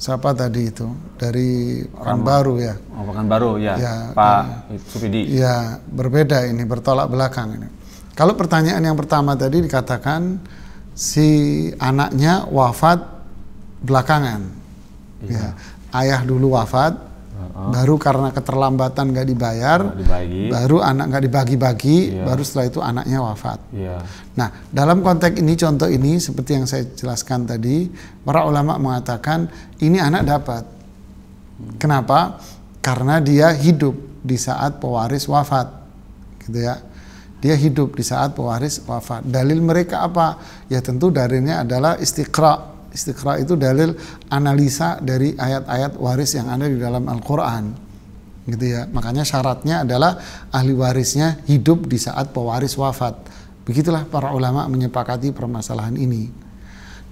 C: siapa tadi itu dari orang baru ya.
E: Oh, baru ya,
C: Ya,
E: Pak Supidi.
C: Ya, berbeda ini, bertolak belakang ini. Kalau pertanyaan yang pertama tadi dikatakan si anaknya wafat belakangan. Ya, ayah dulu wafat, baru karena keterlambatan nggak dibayar,
E: dibagi.
C: baru anak nggak dibagi-bagi,
E: Iya.
C: baru setelah itu anaknya wafat.
E: Iya.
C: Nah, dalam konteks ini contoh ini seperti yang saya jelaskan tadi, para ulama mengatakan ini anak dapat. Kenapa? Karena dia hidup di saat pewaris wafat. Gitu ya. Dia hidup di saat pewaris wafat. Dalil mereka apa? Ya tentu dalilnya adalah istiqra. Istiqra itu dalil analisa dari ayat-ayat waris yang ada di dalam Al-Qur'an gitu ya. Makanya syaratnya adalah ahli warisnya hidup di saat pewaris wafat. Begitulah para ulama menyepakati permasalahan ini.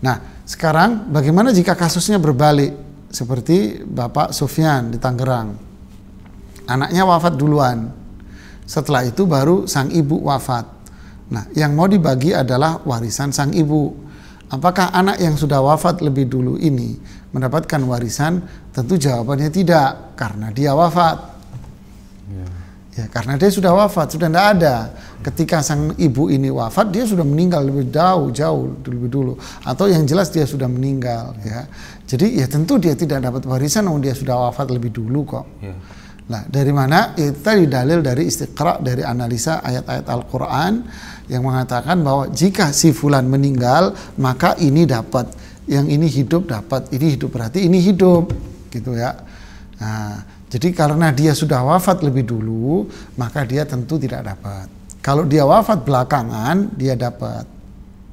C: Nah, sekarang bagaimana jika kasusnya berbalik seperti Bapak Sufyan di Tangerang? Anaknya wafat duluan. Setelah itu baru sang ibu wafat. Nah, yang mau dibagi adalah warisan sang ibu. Apakah anak yang sudah wafat lebih dulu ini mendapatkan warisan? Tentu jawabannya tidak, karena dia wafat. Ya, karena dia sudah wafat, sudah tidak ada. Ketika sang ibu ini wafat, dia sudah meninggal lebih jauh, jauh lebih dulu. Atau yang jelas dia sudah meninggal, ya. Jadi ya tentu dia tidak dapat warisan, namun dia sudah wafat lebih dulu kok.
E: Iya.
C: Nah, dari mana? Itu tadi dalil dari istiqra dari analisa ayat-ayat Al-Qur'an yang mengatakan bahwa jika si fulan meninggal, maka ini dapat, yang ini hidup dapat, ini hidup berarti ini hidup, gitu ya. Nah, jadi karena dia sudah wafat lebih dulu, maka dia tentu tidak dapat. Kalau dia wafat belakangan, dia dapat.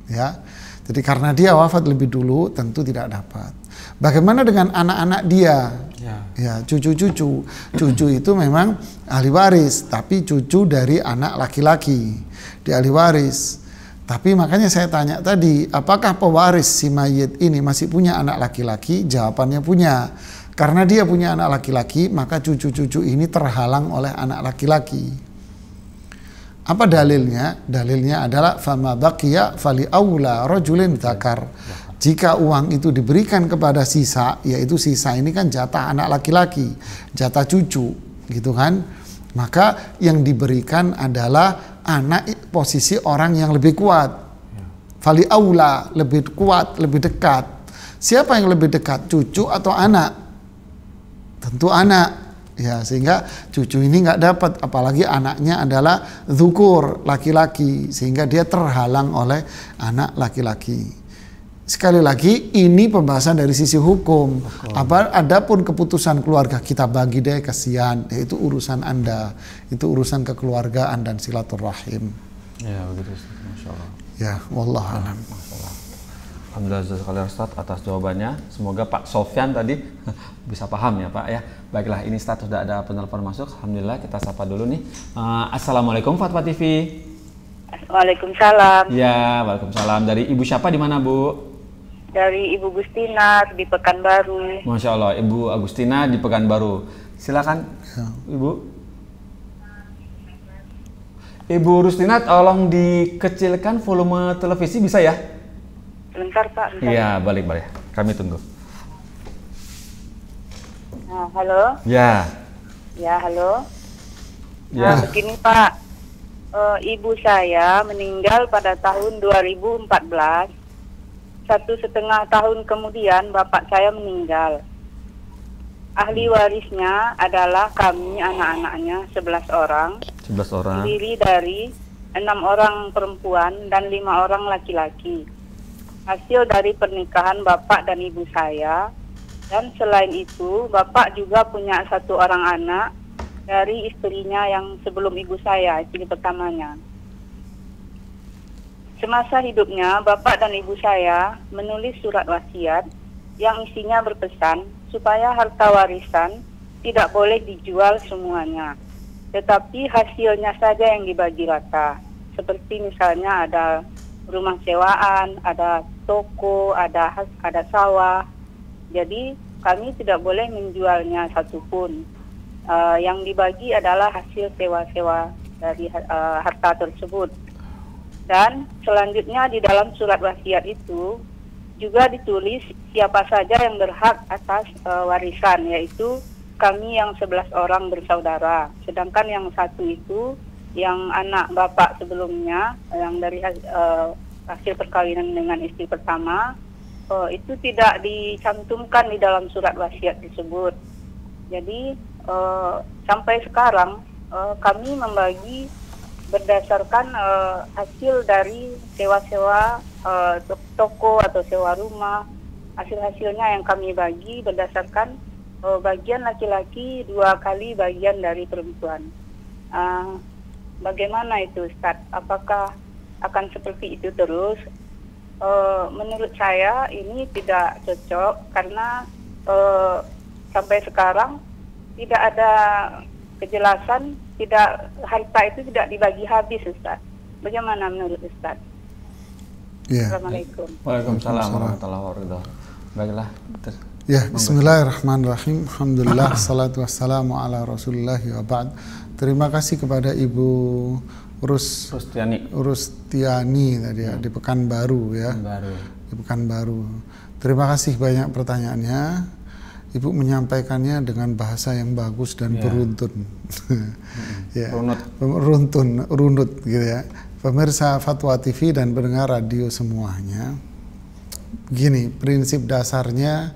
C: Ya. Jadi karena dia wafat lebih dulu, tentu tidak dapat. Bagaimana dengan anak-anak dia?
E: Ya.
C: Ya, cucu-cucu. Cucu itu memang ahli waris, tapi cucu dari anak laki-laki. Di ahli waris. Tapi makanya saya tanya tadi, apakah pewaris si mayit ini masih punya anak laki-laki? Jawabannya punya. Karena dia punya anak laki-laki, maka cucu-cucu ini terhalang oleh anak laki-laki. Apa dalilnya? Dalilnya adalah fama baqiya fali aula rajulin dzakar. Jika uang itu diberikan kepada sisa, yaitu sisa ini kan jatah anak laki-laki, jatah cucu, gitu kan? Maka yang diberikan adalah anak posisi orang yang lebih kuat. Fali aula, lebih kuat, lebih dekat. Siapa yang lebih dekat, cucu atau anak? Tentu anak. Ya, sehingga cucu ini nggak dapat, apalagi anaknya adalah zukur, laki-laki, sehingga dia terhalang oleh anak laki-laki. Sekali lagi, ini pembahasan dari sisi hukum. Apa adapun keputusan keluarga kita bagi deh kasihan, yaitu urusan Anda, itu urusan kekeluargaan dan silaturahim.
E: Ya, begitu. Ustaz. Masya Allah.
C: Ya, wallah alam.
E: Alhamdulillah sekali Ustaz atas jawabannya. Semoga Pak Sofyan tadi bisa paham ya Pak ya. Baiklah ini Ustaz sudah ada penelpon masuk. Alhamdulillah kita sapa dulu nih. Uh, Assalamualaikum Fatwa TV.
A: Waalaikumsalam.
E: Ya, Waalaikumsalam. Dari Ibu siapa di mana Bu?
A: Dari Ibu Gustina di Pekanbaru.
E: Masya Allah, Ibu Agustina di Pekanbaru. Silakan,
C: Ya.
E: Ibu. Ibu Rustina, tolong dikecilkan volume televisi bisa ya?
A: Sebentar Pak. bentar.
E: Iya, balik-balik. Kami tunggu.
A: Nah, halo.
E: Ya,
A: Ya, halo.
E: ya.
A: Nah, begini Pak. Eh, ibu saya meninggal pada tahun 2014. Satu setengah tahun kemudian bapak saya meninggal. Ahli warisnya adalah kami anak-anaknya 11 orang.
E: 11 orang.
A: terdiri dari enam orang perempuan dan lima orang laki-laki. Hasil dari pernikahan bapak dan ibu saya. Dan selain itu, bapak juga punya satu orang anak dari istrinya yang sebelum ibu saya, istri pertamanya. Semasa hidupnya, bapak dan ibu saya menulis surat wasiat yang isinya berpesan supaya harta warisan tidak boleh dijual semuanya tetapi hasilnya saja yang dibagi rata. Seperti misalnya ada rumah sewaan, ada toko, ada ada sawah. Jadi kami tidak boleh menjualnya satupun. Eh, yang dibagi adalah hasil sewa-sewa dari eh, harta tersebut. Dan selanjutnya di dalam surat wasiat itu juga ditulis siapa saja yang berhak atas eh, warisan yaitu kami yang 11 orang bersaudara. Sedangkan yang satu itu yang anak bapak sebelumnya yang dari eh, hasil perkawinan dengan istri pertama eh, itu tidak dicantumkan di dalam surat wasiat tersebut. Jadi eh, sampai sekarang eh, kami membagi berdasarkan eh, hasil dari sewa-sewa to- toko atau sewa rumah. Hasil-hasilnya yang kami bagi berdasarkan eh, bagian laki-laki dua kali bagian dari perempuan. Ah, bagaimana itu Ustaz? Apakah akan seperti itu terus? Eh, menurut saya ini tidak cocok karena eh, sampai sekarang tidak ada kejelasan, tidak harta itu tidak dibagi habis Ustaz. Bagaimana menurut Ustaz?
C: Ya.
A: Assalamualaikum.
E: Waalaikumsalam warahmatullahi wabarakatuh. Baiklah. ter-
C: Ya, bismillahirrahmanirrahim. Alhamdulillah, salatu wassalamu ala rasulullah wa ba'd. Terima kasih kepada Ibu Urus
E: Rustiani
C: Urustiani tadi ya, di Pekanbaru ya.
E: baru.
C: Di Pekanbaru. Terima kasih banyak pertanyaannya. Ibu menyampaikannya dengan bahasa yang bagus dan beruntun. ya.
E: Runut.
C: Runtun, runut gitu ya. Pemirsa Fatwa TV dan pendengar radio semuanya. Gini, prinsip dasarnya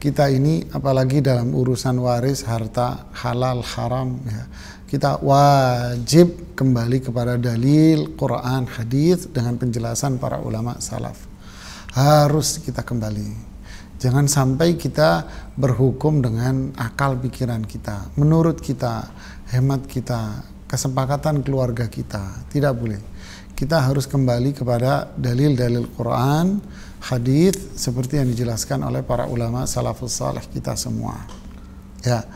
C: kita ini apalagi dalam urusan waris harta halal haram ya. Kita wajib kembali kepada dalil Quran hadis dengan penjelasan para ulama salaf. Harus kita kembali. Jangan sampai kita berhukum dengan akal pikiran kita, menurut kita, hemat kita, kesepakatan keluarga kita. Tidak boleh. Kita harus kembali kepada dalil-dalil Quran, hadis seperti yang dijelaskan oleh para ulama salafus saleh kita semua. Ya.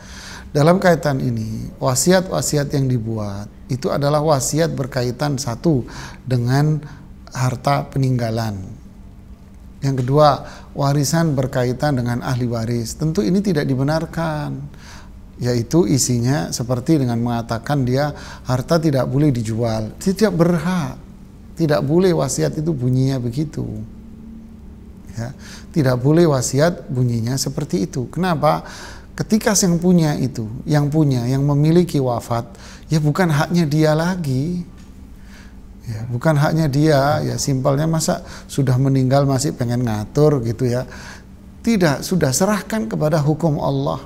C: Dalam kaitan ini, wasiat-wasiat yang dibuat itu adalah wasiat berkaitan satu dengan harta peninggalan. Yang kedua, warisan berkaitan dengan ahli waris. Tentu ini tidak dibenarkan. Yaitu isinya seperti dengan mengatakan dia harta tidak boleh dijual. Tidak berhak. Tidak boleh wasiat itu bunyinya begitu. Ya, tidak boleh wasiat bunyinya seperti itu. Kenapa? Ketika yang punya itu, yang punya, yang memiliki wafat, ya bukan haknya dia lagi. Ya, bukan haknya dia, ya simpelnya masa sudah meninggal masih pengen ngatur gitu ya. Tidak, sudah serahkan kepada hukum Allah.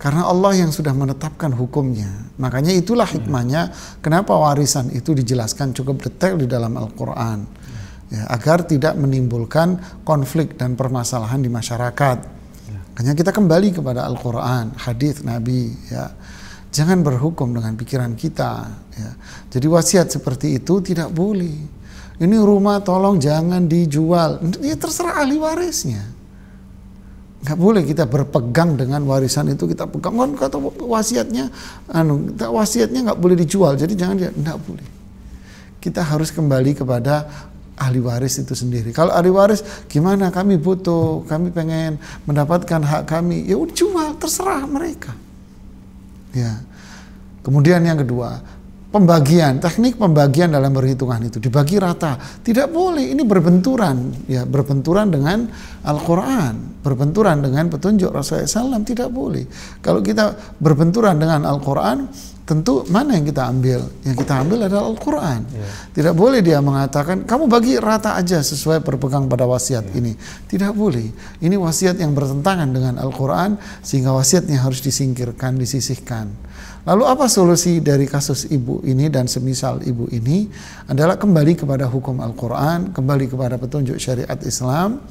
C: Karena Allah yang sudah menetapkan hukumnya. Makanya itulah hikmahnya kenapa warisan itu dijelaskan cukup detail di dalam Al-Qur'an. Ya, agar tidak menimbulkan konflik dan permasalahan di masyarakat. Makanya kita kembali kepada Al-Quran, hadis Nabi, ya. Jangan berhukum dengan pikiran kita, ya. Jadi wasiat seperti itu tidak boleh. Ini rumah tolong jangan dijual. Ya terserah ahli warisnya. Nggak boleh kita berpegang dengan warisan itu kita pegang kan kata wasiatnya anu wasiatnya nggak boleh dijual jadi jangan dia nggak boleh kita harus kembali kepada ahli waris itu sendiri. Kalau ahli waris gimana kami butuh, kami pengen mendapatkan hak kami, ya udah jual terserah mereka. Ya. Kemudian yang kedua, pembagian, teknik pembagian dalam perhitungan itu dibagi rata. Tidak boleh, ini berbenturan, ya berbenturan dengan Al-Quran, berbenturan dengan petunjuk Rasulullah SAW, tidak boleh. Kalau kita berbenturan dengan Al-Quran, tentu mana yang kita ambil? Yang kita ambil adalah Al-Quran. Yeah. Tidak boleh dia mengatakan, kamu bagi rata aja sesuai berpegang pada wasiat yeah. ini. Tidak boleh. Ini wasiat yang bertentangan dengan Al-Quran, sehingga wasiatnya harus disingkirkan, disisihkan. Lalu apa solusi dari kasus ibu ini dan semisal ibu ini adalah kembali kepada hukum Al-Quran, kembali kepada petunjuk syariat Islam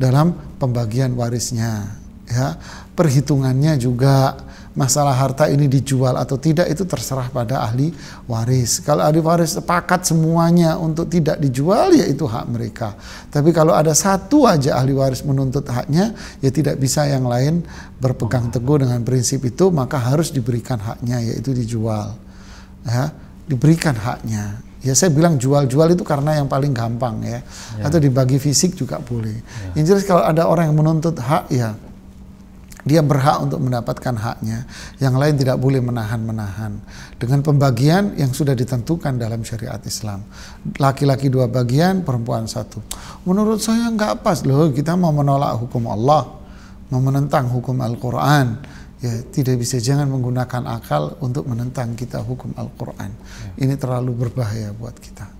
C: dalam pembagian warisnya. Ya, perhitungannya juga masalah harta ini dijual atau tidak itu terserah pada ahli waris. Kalau ahli waris sepakat semuanya untuk tidak dijual ya itu hak mereka. Tapi kalau ada satu aja ahli waris menuntut haknya ya tidak bisa yang lain berpegang teguh dengan prinsip itu maka harus diberikan haknya yaitu dijual. Ya, diberikan haknya. Ya saya bilang jual-jual itu karena yang paling gampang ya. ya. Atau dibagi fisik juga boleh. Ya. Yang jelas kalau ada orang yang menuntut hak ya dia berhak untuk mendapatkan haknya. Yang lain tidak boleh menahan-menahan. Dengan pembagian yang sudah ditentukan dalam syariat Islam. Laki-laki dua bagian, perempuan satu. Menurut saya nggak pas loh, kita mau menolak hukum Allah, mau menentang hukum Al-Quran. Ya tidak bisa jangan menggunakan akal untuk menentang kita hukum Al-Quran. Ya. Ini terlalu berbahaya buat kita.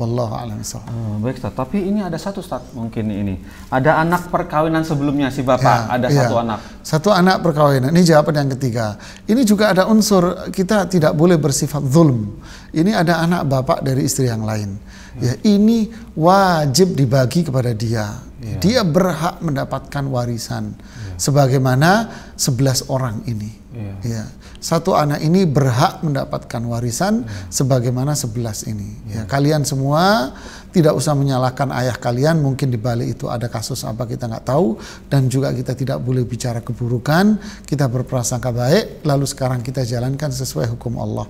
C: Wallahu a'lam
E: uh, Baik, Ustaz. Tapi ini ada satu Ustaz mungkin ini. Ada anak perkawinan sebelumnya si Bapak, ya, ada ya. satu anak.
C: Satu anak perkawinan. Ini jawaban yang ketiga. Ini juga ada unsur kita tidak boleh bersifat zulm. Ini ada anak bapak dari istri yang lain. Ya, ini wajib dibagi kepada dia. Ya. Dia berhak mendapatkan warisan ya. sebagaimana 11 orang ini. Ya. ya satu anak ini berhak mendapatkan warisan ya. sebagaimana sebelas ini. Ya. ya, kalian semua tidak usah menyalahkan ayah kalian. Mungkin di balik itu ada kasus apa kita nggak tahu dan juga kita tidak boleh bicara keburukan. Kita berprasangka baik. Lalu sekarang kita jalankan sesuai hukum Allah.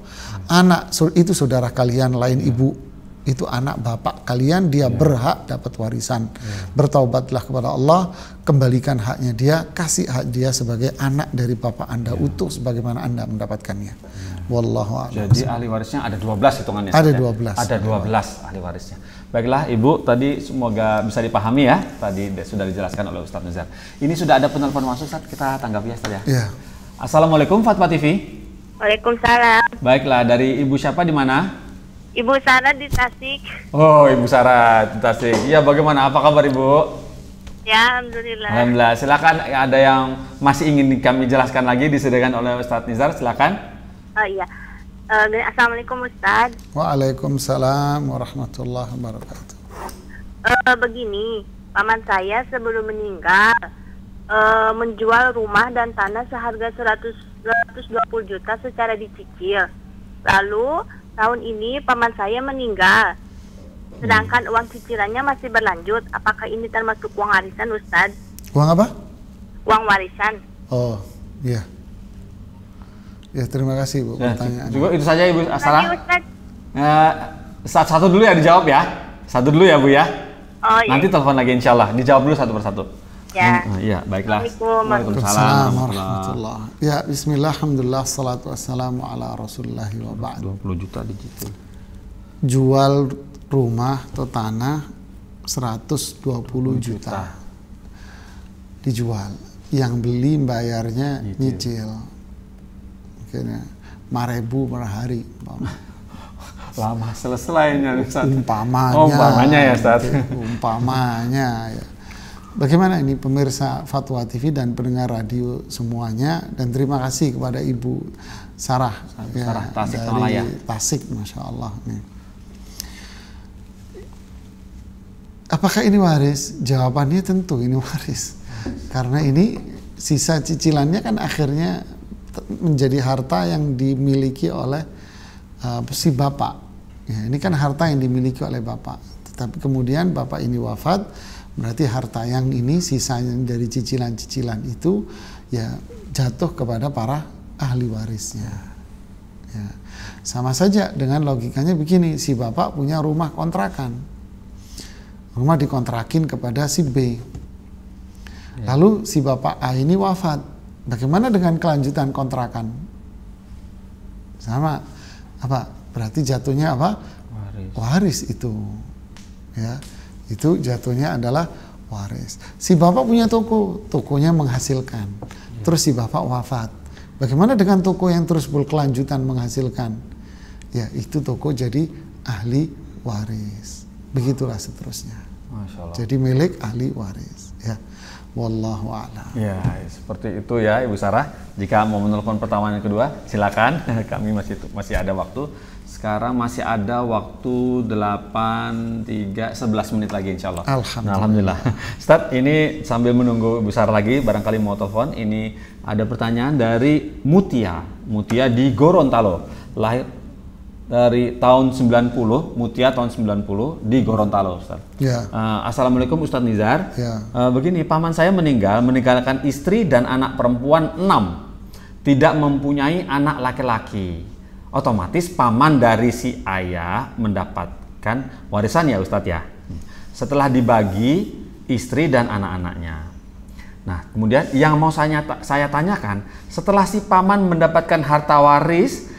C: Ya. Anak itu saudara kalian lain ibu itu anak bapak kalian dia ya. berhak dapat warisan. Ya. bertaubatlah kepada Allah kembalikan haknya dia kasih hak dia sebagai anak dari bapak anda ya. utuh sebagaimana anda mendapatkannya. Ya. wallahu
E: a'lam. Jadi ahli warisnya ada 12 hitungannya
C: ada 12
E: ada 12 ahli warisnya. Baiklah ibu tadi semoga bisa dipahami ya. Tadi sudah dijelaskan oleh Ustadz Nazar ini sudah ada penelpon masuk Ustadz kita tanggapi ya Ustadz ya, ya. Assalamualaikum Fatwa TV
F: Waalaikumsalam.
E: Baiklah dari ibu siapa di mana
F: Ibu Sarah di Tasik.
E: Oh, Ibu Sarah di Tasik. Iya, bagaimana? Apa kabar Ibu?
F: Ya, Alhamdulillah.
E: Alhamdulillah. Silakan ada yang masih ingin kami jelaskan lagi disediakan oleh Ustadz Nizar, silakan.
F: Oh iya. Uh, Assalamualaikum Ustadz.
C: Waalaikumsalam warahmatullahi wabarakatuh.
F: Uh, begini, paman saya sebelum meninggal uh, menjual rumah dan tanah seharga 100 120 juta secara dicicil. Lalu tahun ini paman saya meninggal. Sedangkan uang cicilannya masih berlanjut. Apakah ini termasuk uang warisan, Ustadz?
C: Uang apa?
F: Uang warisan.
C: Oh, iya. Ya, terima kasih Bu ya, pertanyaan.
E: Juga itu saja Ibu Asara. Uh, satu dulu ya dijawab ya. Satu dulu ya Bu ya. Oh, iya. Nanti telepon lagi insya Allah. Dijawab dulu satu persatu.
F: Ya.
E: Hmm, iya, baiklah.
C: Waalaikumsalam warahmatullahi Ya, bismillah, alhamdulillah, salatu wassalamu ala wa ba'd.
E: 20 juta digital.
C: Jual rumah atau tanah 120 juta. juta. Dijual. Yang beli bayarnya nyicil. Mungkin ya, ribu per hari.
E: Lama selesainya
C: Ustaz. Umpamanya.
E: Oh, umpamanya ya Ustaz.
C: Umpamanya ya. Bagaimana ini pemirsa Fatwa TV dan pendengar radio semuanya dan terima kasih kepada Ibu Sarah,
E: Sarah ya, Tasik
C: dari Tasik, masya Allah. Nih. Apakah ini waris? Jawabannya tentu ini waris, karena ini sisa cicilannya kan akhirnya menjadi harta yang dimiliki oleh uh, si bapak Ya, ini kan harta yang dimiliki oleh bapak. Tetapi kemudian bapak ini wafat, berarti harta yang ini sisanya dari cicilan-cicilan itu ya jatuh kepada para ahli warisnya. Ya. Sama saja dengan logikanya begini, si bapak punya rumah kontrakan. Rumah dikontrakin kepada si B. Ya. Lalu si bapak A ini wafat. Bagaimana dengan kelanjutan kontrakan? Sama apa? Berarti jatuhnya apa?
E: Waris.
C: Waris itu. Ya. Itu jatuhnya adalah waris. Si bapak punya toko, tokonya menghasilkan. Terus si bapak wafat. Bagaimana dengan toko yang terus berkelanjutan menghasilkan? Ya, itu toko jadi ahli waris. Begitulah seterusnya. Jadi milik ahli waris. Ya. Wallahu a'lam.
E: Ya, seperti itu ya Ibu Sarah. Jika mau menelpon pertama yang kedua, silakan. Kami masih masih ada waktu. Sekarang masih ada waktu 8, 3, 11 menit lagi insya Allah.
C: Alhamdulillah.
E: Nah, Alhamdulillah. Ustaz, ini sambil menunggu Ibu Sarah lagi, barangkali mau telepon. Ini ada pertanyaan dari Mutia. Mutia di Gorontalo. Lahir dari tahun 90, Mutia tahun 90 di Gorontalo, Ustaz.
C: Ya.
E: Uh, Assalamualaikum Ustadz Nizar.
C: Ya.
E: Uh, begini, paman saya meninggal meninggalkan istri dan anak perempuan enam, tidak mempunyai anak laki-laki. Otomatis paman dari si ayah mendapatkan warisan ya Ustadz ya. Setelah dibagi istri dan anak-anaknya. Nah, kemudian yang mau saya, saya tanyakan, setelah si paman mendapatkan harta waris,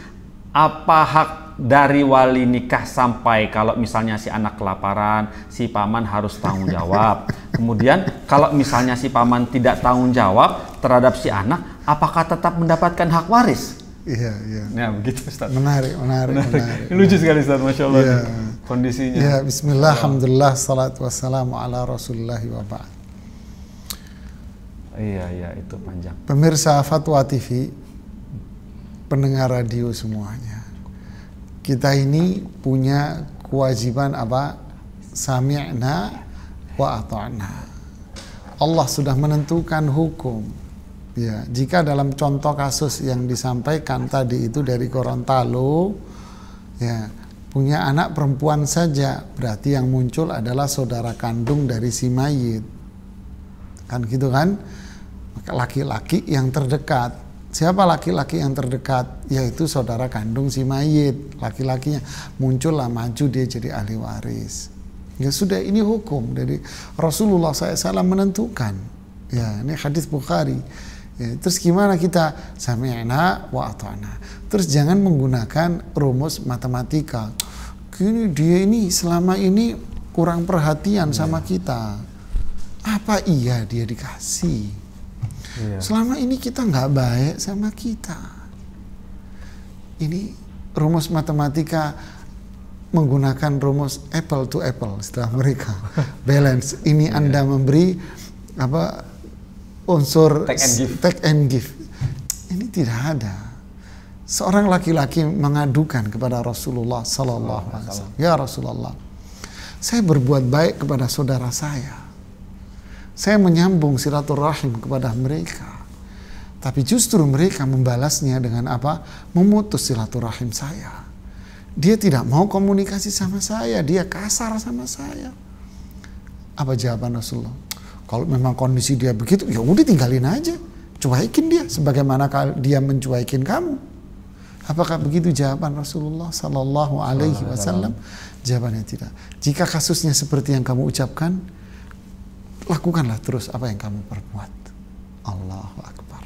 E: apa hak dari wali nikah sampai kalau misalnya si anak kelaparan, si paman harus tanggung jawab. Kemudian kalau misalnya si paman tidak tanggung jawab terhadap si anak, apakah tetap mendapatkan hak waris?
C: Iya, iya.
E: Ya begitu Ustaz.
C: Menarik, menarik, menarik.
E: Ini lucu sekali Ustaz, Masya Allah
C: Iya.
E: kondisinya.
C: Ya, bismillah, alhamdulillah, salatu wassalamu ala rasulillahi wa ba'd.
E: Iya, iya itu panjang.
C: Pemirsa Fatwa TV, pendengar radio semuanya. Kita ini punya kewajiban apa? Sami'na wa ata'na. Allah sudah menentukan hukum. Ya, jika dalam contoh kasus yang disampaikan tadi itu dari Gorontalo, ya, punya anak perempuan saja, berarti yang muncul adalah saudara kandung dari si mayit. Kan gitu kan? Laki-laki yang terdekat. Siapa laki-laki yang terdekat? Yaitu saudara kandung si mayit. Laki-lakinya muncullah maju dia jadi ahli waris. Ya sudah ini hukum dari Rasulullah SAW menentukan. Ya ini hadis Bukhari. Ya, terus gimana kita sami'na wa ata'na. Terus jangan menggunakan rumus matematika. Gini dia ini selama ini kurang perhatian sama kita. Apa iya dia dikasih?
E: Iya.
C: Selama ini kita nggak baik sama kita. Ini rumus matematika menggunakan rumus apple to apple setelah mereka balance. Ini
E: Iya.
C: Anda memberi apa unsur
E: Take and give.
C: take and give. Ini tidak ada. Seorang laki-laki mengadukan kepada Rasulullah Sallallahu Alaihi Wasallam, ya Rasulullah, saya berbuat baik kepada saudara saya. Saya menyambung silaturahim kepada mereka. Tapi justru mereka membalasnya dengan apa? Memutus silaturahim saya. Dia tidak mau komunikasi sama saya, dia kasar sama saya. Apa jawaban Rasulullah? Kalau memang kondisi dia begitu, ya udah tinggalin aja. Cuekin dia sebagaimana dia mencuekin kamu. Apakah begitu jawaban Rasulullah Sallallahu Alaihi Wasallam? Jawabannya tidak. Jika kasusnya seperti yang kamu ucapkan, lakukanlah terus apa yang kamu perbuat. Allahu Akbar.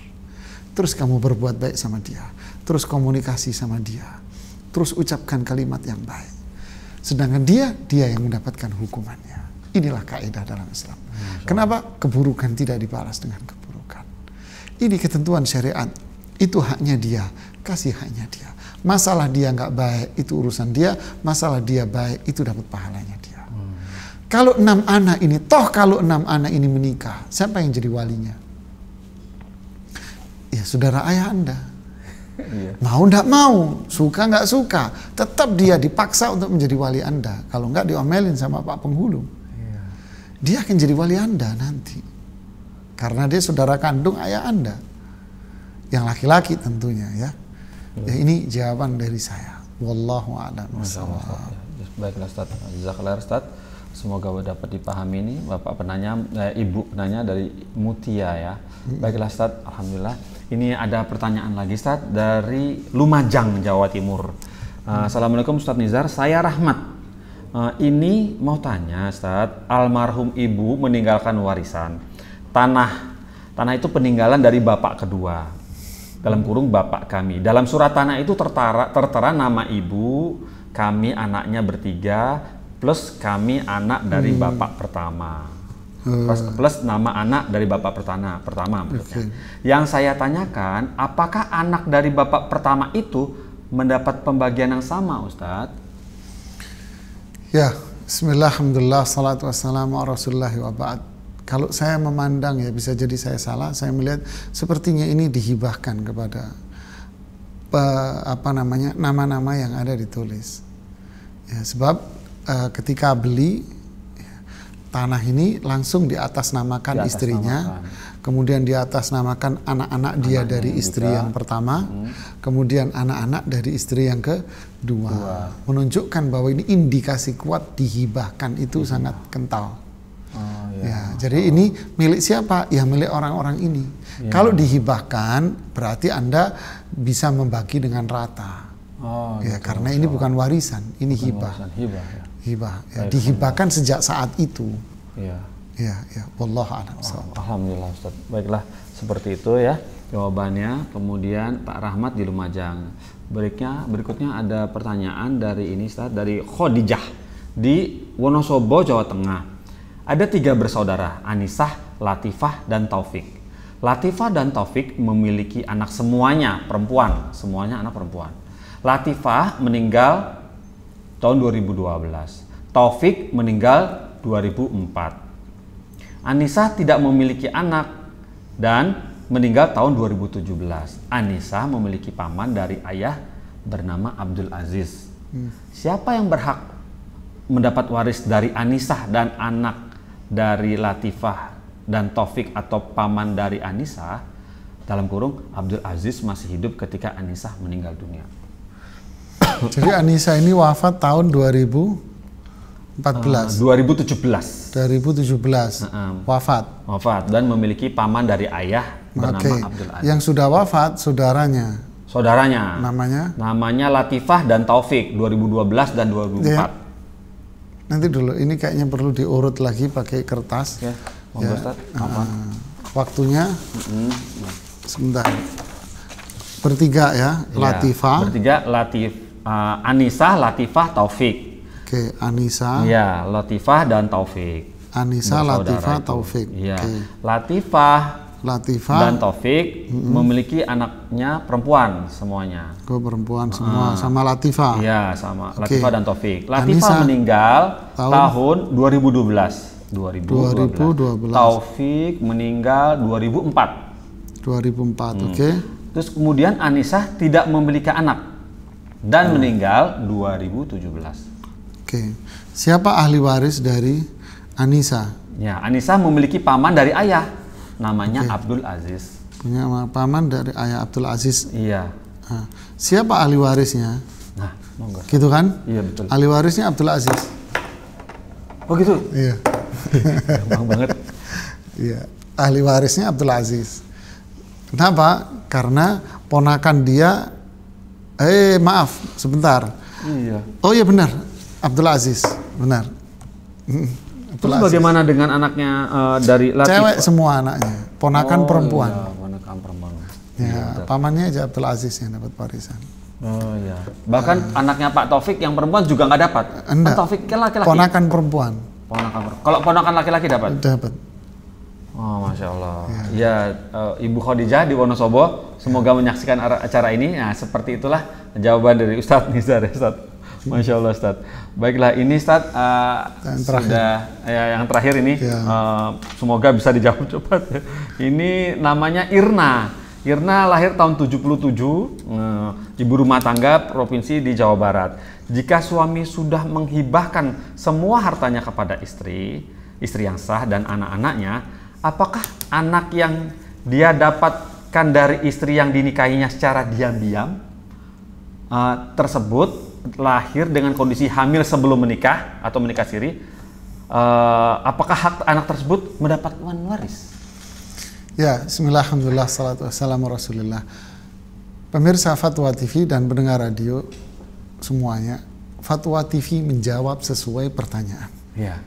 C: Terus kamu berbuat baik sama dia. Terus komunikasi sama dia. Terus ucapkan kalimat yang baik. Sedangkan dia, dia yang mendapatkan hukumannya. Inilah kaidah dalam Islam. Kenapa keburukan tidak dibalas dengan keburukan? Ini ketentuan syariat. Itu haknya dia, kasih haknya dia. Masalah dia nggak baik itu urusan dia. Masalah dia baik itu dapat pahalanya dia. Kalau enam anak ini, toh kalau enam anak ini menikah, siapa yang jadi walinya? Ya saudara ayah anda.
E: Iya.
C: Mau ndak mau, suka nggak suka, tetap dia dipaksa untuk menjadi wali anda. Kalau nggak diomelin sama pak penghulu. Dia akan jadi wali anda nanti. Karena dia saudara kandung ayah anda. Yang laki-laki tentunya ya. Ya ini jawaban dari saya. Wallahu a'lam.
E: Baiklah Ustaz, Jazakallah Ustaz. Semoga dapat dipahami ini Bapak penanya, eh, Ibu penanya dari Mutia ya. Baiklah Ustaz, Alhamdulillah. Ini ada pertanyaan lagi Ustaz dari Lumajang, Jawa Timur. Eh, Assalamualaikum Ustaz Nizar, saya Rahmat. Eh, ini mau tanya Ustaz, almarhum ibu meninggalkan warisan. Tanah, tanah itu peninggalan dari bapak kedua dalam kurung bapak kami. Dalam surat tanah itu tertara, tertera nama ibu, kami anaknya bertiga, plus kami anak dari bapak pertama. Plus, plus nama anak dari bapak pertama, pertama maksudnya. Yang saya tanyakan, apakah anak dari bapak pertama itu mendapat pembagian yang sama, Ustadz?
C: Ya, Bismillah, Alhamdulillah, salatu wassalamu ala Rasulullah wa ba'd. Kalau saya memandang ya bisa jadi saya salah, saya melihat sepertinya ini dihibahkan kepada pe- apa namanya nama-nama yang ada ditulis. Ya, sebab eh, ketika beli ya, tanah ini langsung di atas namakan
E: Di atas
C: istrinya, kemudian di atas namakan anak-anak dia dari istri yang pertama, kemudian anak-anak dari istri yang kedua, menunjukkan bahwa ini indikasi kuat dihibahkan itu sangat kental.
E: Oh,
C: Ya, jadi ini milik siapa? Ya milik orang-orang ini. Kalau dihibahkan berarti Anda bisa membagi dengan rata.
E: Oh,
C: ya, karena ini bukan warisan, ini hibah.
E: Warisan hibah ya.
C: Hibah. Ya, dihibahkan sejak saat itu.
E: Iya.
C: Ya, ya. Wallahu a'lam.
E: Alhamdulillah Ustaz. Baiklah, seperti itu ya jawabannya. Kemudian Pak Rahmat di Lumajang. Berikutnya berikutnya ada pertanyaan dari ini Ustaz dari Khadijah di Wonosobo, Jawa Tengah. Ada tiga bersaudara, Anisah, Latifah, dan Taufik. Latifah dan Taufik memiliki anak semuanya perempuan, semuanya anak perempuan. Latifah meninggal tahun 2012. Taufik meninggal 2004. Anissa tidak memiliki anak dan meninggal tahun 2017. Anissa memiliki paman dari ayah bernama Abdul Aziz. Siapa yang berhak mendapat waris dari Anissa dan anak dari Latifah dan Taufik atau paman dari Anissa? Dalam kurung Abdul Aziz masih hidup ketika Anissa meninggal dunia.
C: Jadi Anissa ini wafat tahun 2014.
E: 2017
C: 2017 wafat.
E: wafat dan memiliki paman dari ayah bernama
C: Oke.
E: Abdul Aziz.
C: Yang sudah wafat saudaranya
E: Saudaranya
C: namanya
E: namanya Latifah dan Taufik 2012 dan 2004.
C: Ya. nanti dulu ini kayaknya perlu diurut lagi pakai kertas.
E: Ya, Ustaz. Apa?
C: Eh, waktunya sebentar. Bertiga ya,
E: Ya,
C: Latifah.
E: Bertiga Latif uh, Anissa, Latifah, Taufik.
C: Oke, Anissa,
E: Ya, Latifah dan Taufik.
C: Anissa, Latifah. Taufik.
E: Iya.
C: Oke.
E: Latifah
C: Latifah,
E: dan Taufik memiliki anaknya perempuan semuanya.
C: gue perempuan semua sama Latifah.
E: Iya, sama
C: Oke.
E: Latifah dan Taufik. Latifah
C: Anissa,
E: meninggal
C: tahun?
E: tahun, 2012.
C: 2012.
E: 2012. Taufik meninggal 2004.
C: 2004,
E: Hmm.
C: oke.
E: Terus kemudian Anissa tidak memiliki anak dan meninggal 2017.
C: Oke. Siapa ahli waris dari Anissa?
E: Ya, Anissa memiliki paman dari ayah namanya Abdul Aziz.
C: Punya paman dari ayah Abdul Aziz.
E: Iya.
C: Nah, siapa ahli warisnya?
E: Nah, monggo.
C: Gitu kan?
E: Iya betul.
C: Ahli warisnya Abdul Aziz.
E: Oh gitu.
C: Iya.
E: Gampang banget.
C: Iya. Ahli warisnya Abdul Aziz. Kenapa? Karena ponakan dia eh maaf, sebentar.
E: Iya.
C: Oh iya benar. Abdul Aziz, benar. Mm, Abdul
E: Terus
C: Aziz.
E: bagaimana dengan anaknya eh, dari Latif?
C: Cewek semua anaknya, ponakan
E: Oh,
C: perempuan.
E: Iya, ponakan perempuan.
C: Ya, pamannya aja Abdul Aziz yang dapat warisan.
E: Oh iya. Bahkan anaknya Pak Taufik yang perempuan juga nggak dapat.
C: Enggak.
E: Kan Taufik kan laki-laki.
C: Ponakan perempuan
E: Ponakan per- Kalau ponakan laki-laki dapat?
C: dapat.
E: Oh, masya Allah. Ya, eh, Ibu Khadijah di Wonosobo, semoga menyaksikan ara- acara ini. Nah, seperti itulah jawaban dari Ustadz Nizar, ya, Ustadz. Masya Allah, Ustadz. Baiklah, ini Ustadz eh,
C: Yang terakhir.
E: sudah ya, yang terakhir ini.
C: Ya.
E: eh, semoga bisa dijawab cepat. ya. Ini namanya Irna. Irna lahir tahun 77, eh, ibu rumah tangga provinsi di Jawa Barat. Jika suami sudah menghibahkan semua hartanya kepada istri, istri yang sah dan anak-anaknya, apakah anak yang dia dapatkan dari istri yang dinikahinya secara diam-diam uh, tersebut lahir dengan kondisi hamil sebelum menikah atau menikah siri, eh, apakah hak anak tersebut mendapatkan waris?
C: Ya, Bismillah, Alhamdulillah, salatu wassalamu rasulillah. Pemirsa Fatwa TV dan pendengar radio semuanya, Fatwa TV menjawab sesuai pertanyaan.
E: Ya.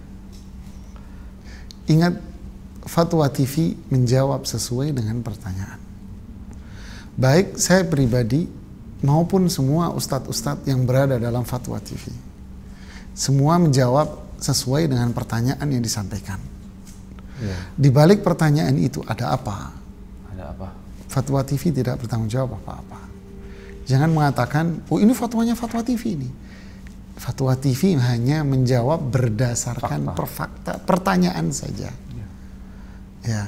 C: Ingat, Fatwa TV menjawab sesuai dengan pertanyaan. Baik saya pribadi maupun semua ustadz-ustadz yang berada dalam Fatwa TV. Semua menjawab sesuai dengan pertanyaan yang disampaikan.
E: Ya.
C: Di balik pertanyaan itu ada apa?
E: Ada apa?
C: Fatwa TV tidak bertanggung jawab apa-apa. Jangan mengatakan, oh ini fatwanya Fatwa TV ini. Fatwa TV hanya menjawab berdasarkan
E: Fakta.
C: per fakta, pertanyaan saja. Ya,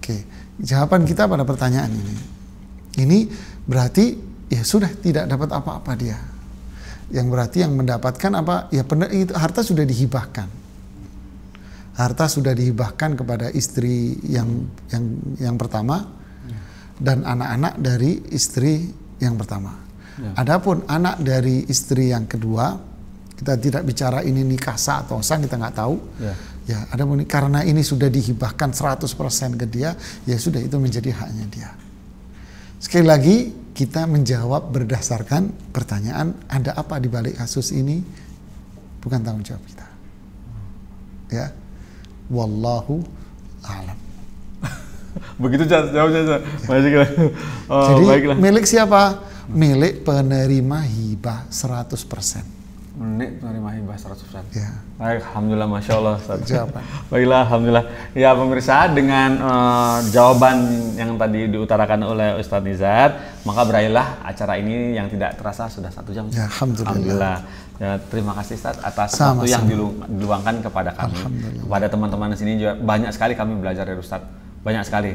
C: oke. Jawaban kita pada pertanyaan ini, ini berarti ya sudah tidak dapat apa-apa dia. Yang berarti yang mendapatkan apa? Ya benar itu harta sudah dihibahkan harta sudah dihibahkan kepada istri yang yang yang pertama dan anak-anak dari istri yang pertama. Adapun anak dari istri yang kedua, kita tidak bicara ini nikah sah atau sah kita nggak tahu.
E: Ya.
C: Ya, ada karena ini sudah dihibahkan 100% ke dia, ya sudah itu menjadi haknya dia. Sekali lagi kita menjawab berdasarkan pertanyaan ada apa di balik kasus ini bukan tanggung jawab kita. Ya. Wallahu a'lam.
E: Begitu jawabnya. Masih oh,
C: Jadi
E: baiklah.
C: milik siapa? Milik penerima hibah 100%.
E: Menit menerima hibah 100%.
C: Ya.
E: Baik, alhamdulillah, masya Allah. Ustaz.
C: Jawaban.
E: Baiklah, alhamdulillah. Ya pemirsa, dengan eh, jawaban yang tadi diutarakan oleh Ustadz Nizar, maka berakhirlah acara ini yang tidak terasa sudah satu jam.
C: Ya, alhamdulillah.
E: Ya, terima kasih Ustadz atas
C: Sama-sama.
E: waktu yang dilu- diluangkan kepada kami.
C: Alhamdulillah.
E: Kepada teman-teman di sini juga banyak sekali kami belajar dari Ustadz. Banyak sekali.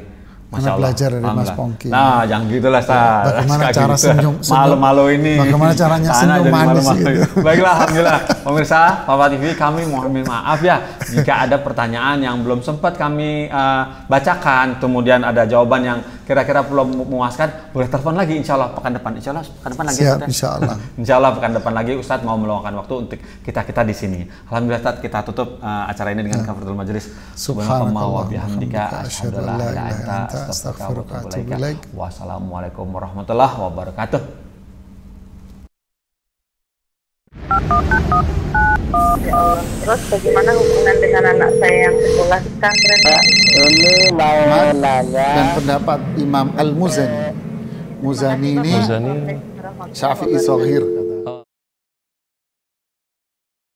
E: Masya
C: Anda belajar dari Mas. Pongki.
E: Nah, jangan gitulah, Ustaz.
C: Bagaimana
E: Kayak
C: cara
E: gitu.
C: senyum- senyum-
E: Malu-malu ini.
C: bagaimana caranya senyum manis
E: malu-malu.
C: gitu.
E: Baiklah, Alhamdulillah. Pemirsa, Papa TV kami mohon maaf ya jika ada pertanyaan yang belum sempat kami eh, bacakan, kemudian ada jawaban yang kira-kira belum memuaskan, boleh telepon lagi insya Allah pekan depan. Insya Allah pekan depan lagi.
C: Siap,
E: Ustaz, ya?
C: insya Allah.
E: Insya Allah pekan depan lagi Ustadz mau meluangkan waktu untuk kita-kita di sini. Alhamdulillah Ustadz kita tutup eh, acara ini dengan kafaratul majelis.
C: Subhanakallah
E: wa bihamdika
C: wa bihamdika,
E: asyhadu an la ilaha illa anta astaghfiruka wa atubu ilaik. Wassalamualaikum warahmatullahi wabarakatuh.
F: Ya Allah. Terus bagaimana hubungan dengan anak saya yang sekolah di pesantren? Pak?
G: Ini mau
C: Mas,
G: nanya
C: dan pendapat Imam Al-Muzani. Muzani ini Syafi'i Sohir.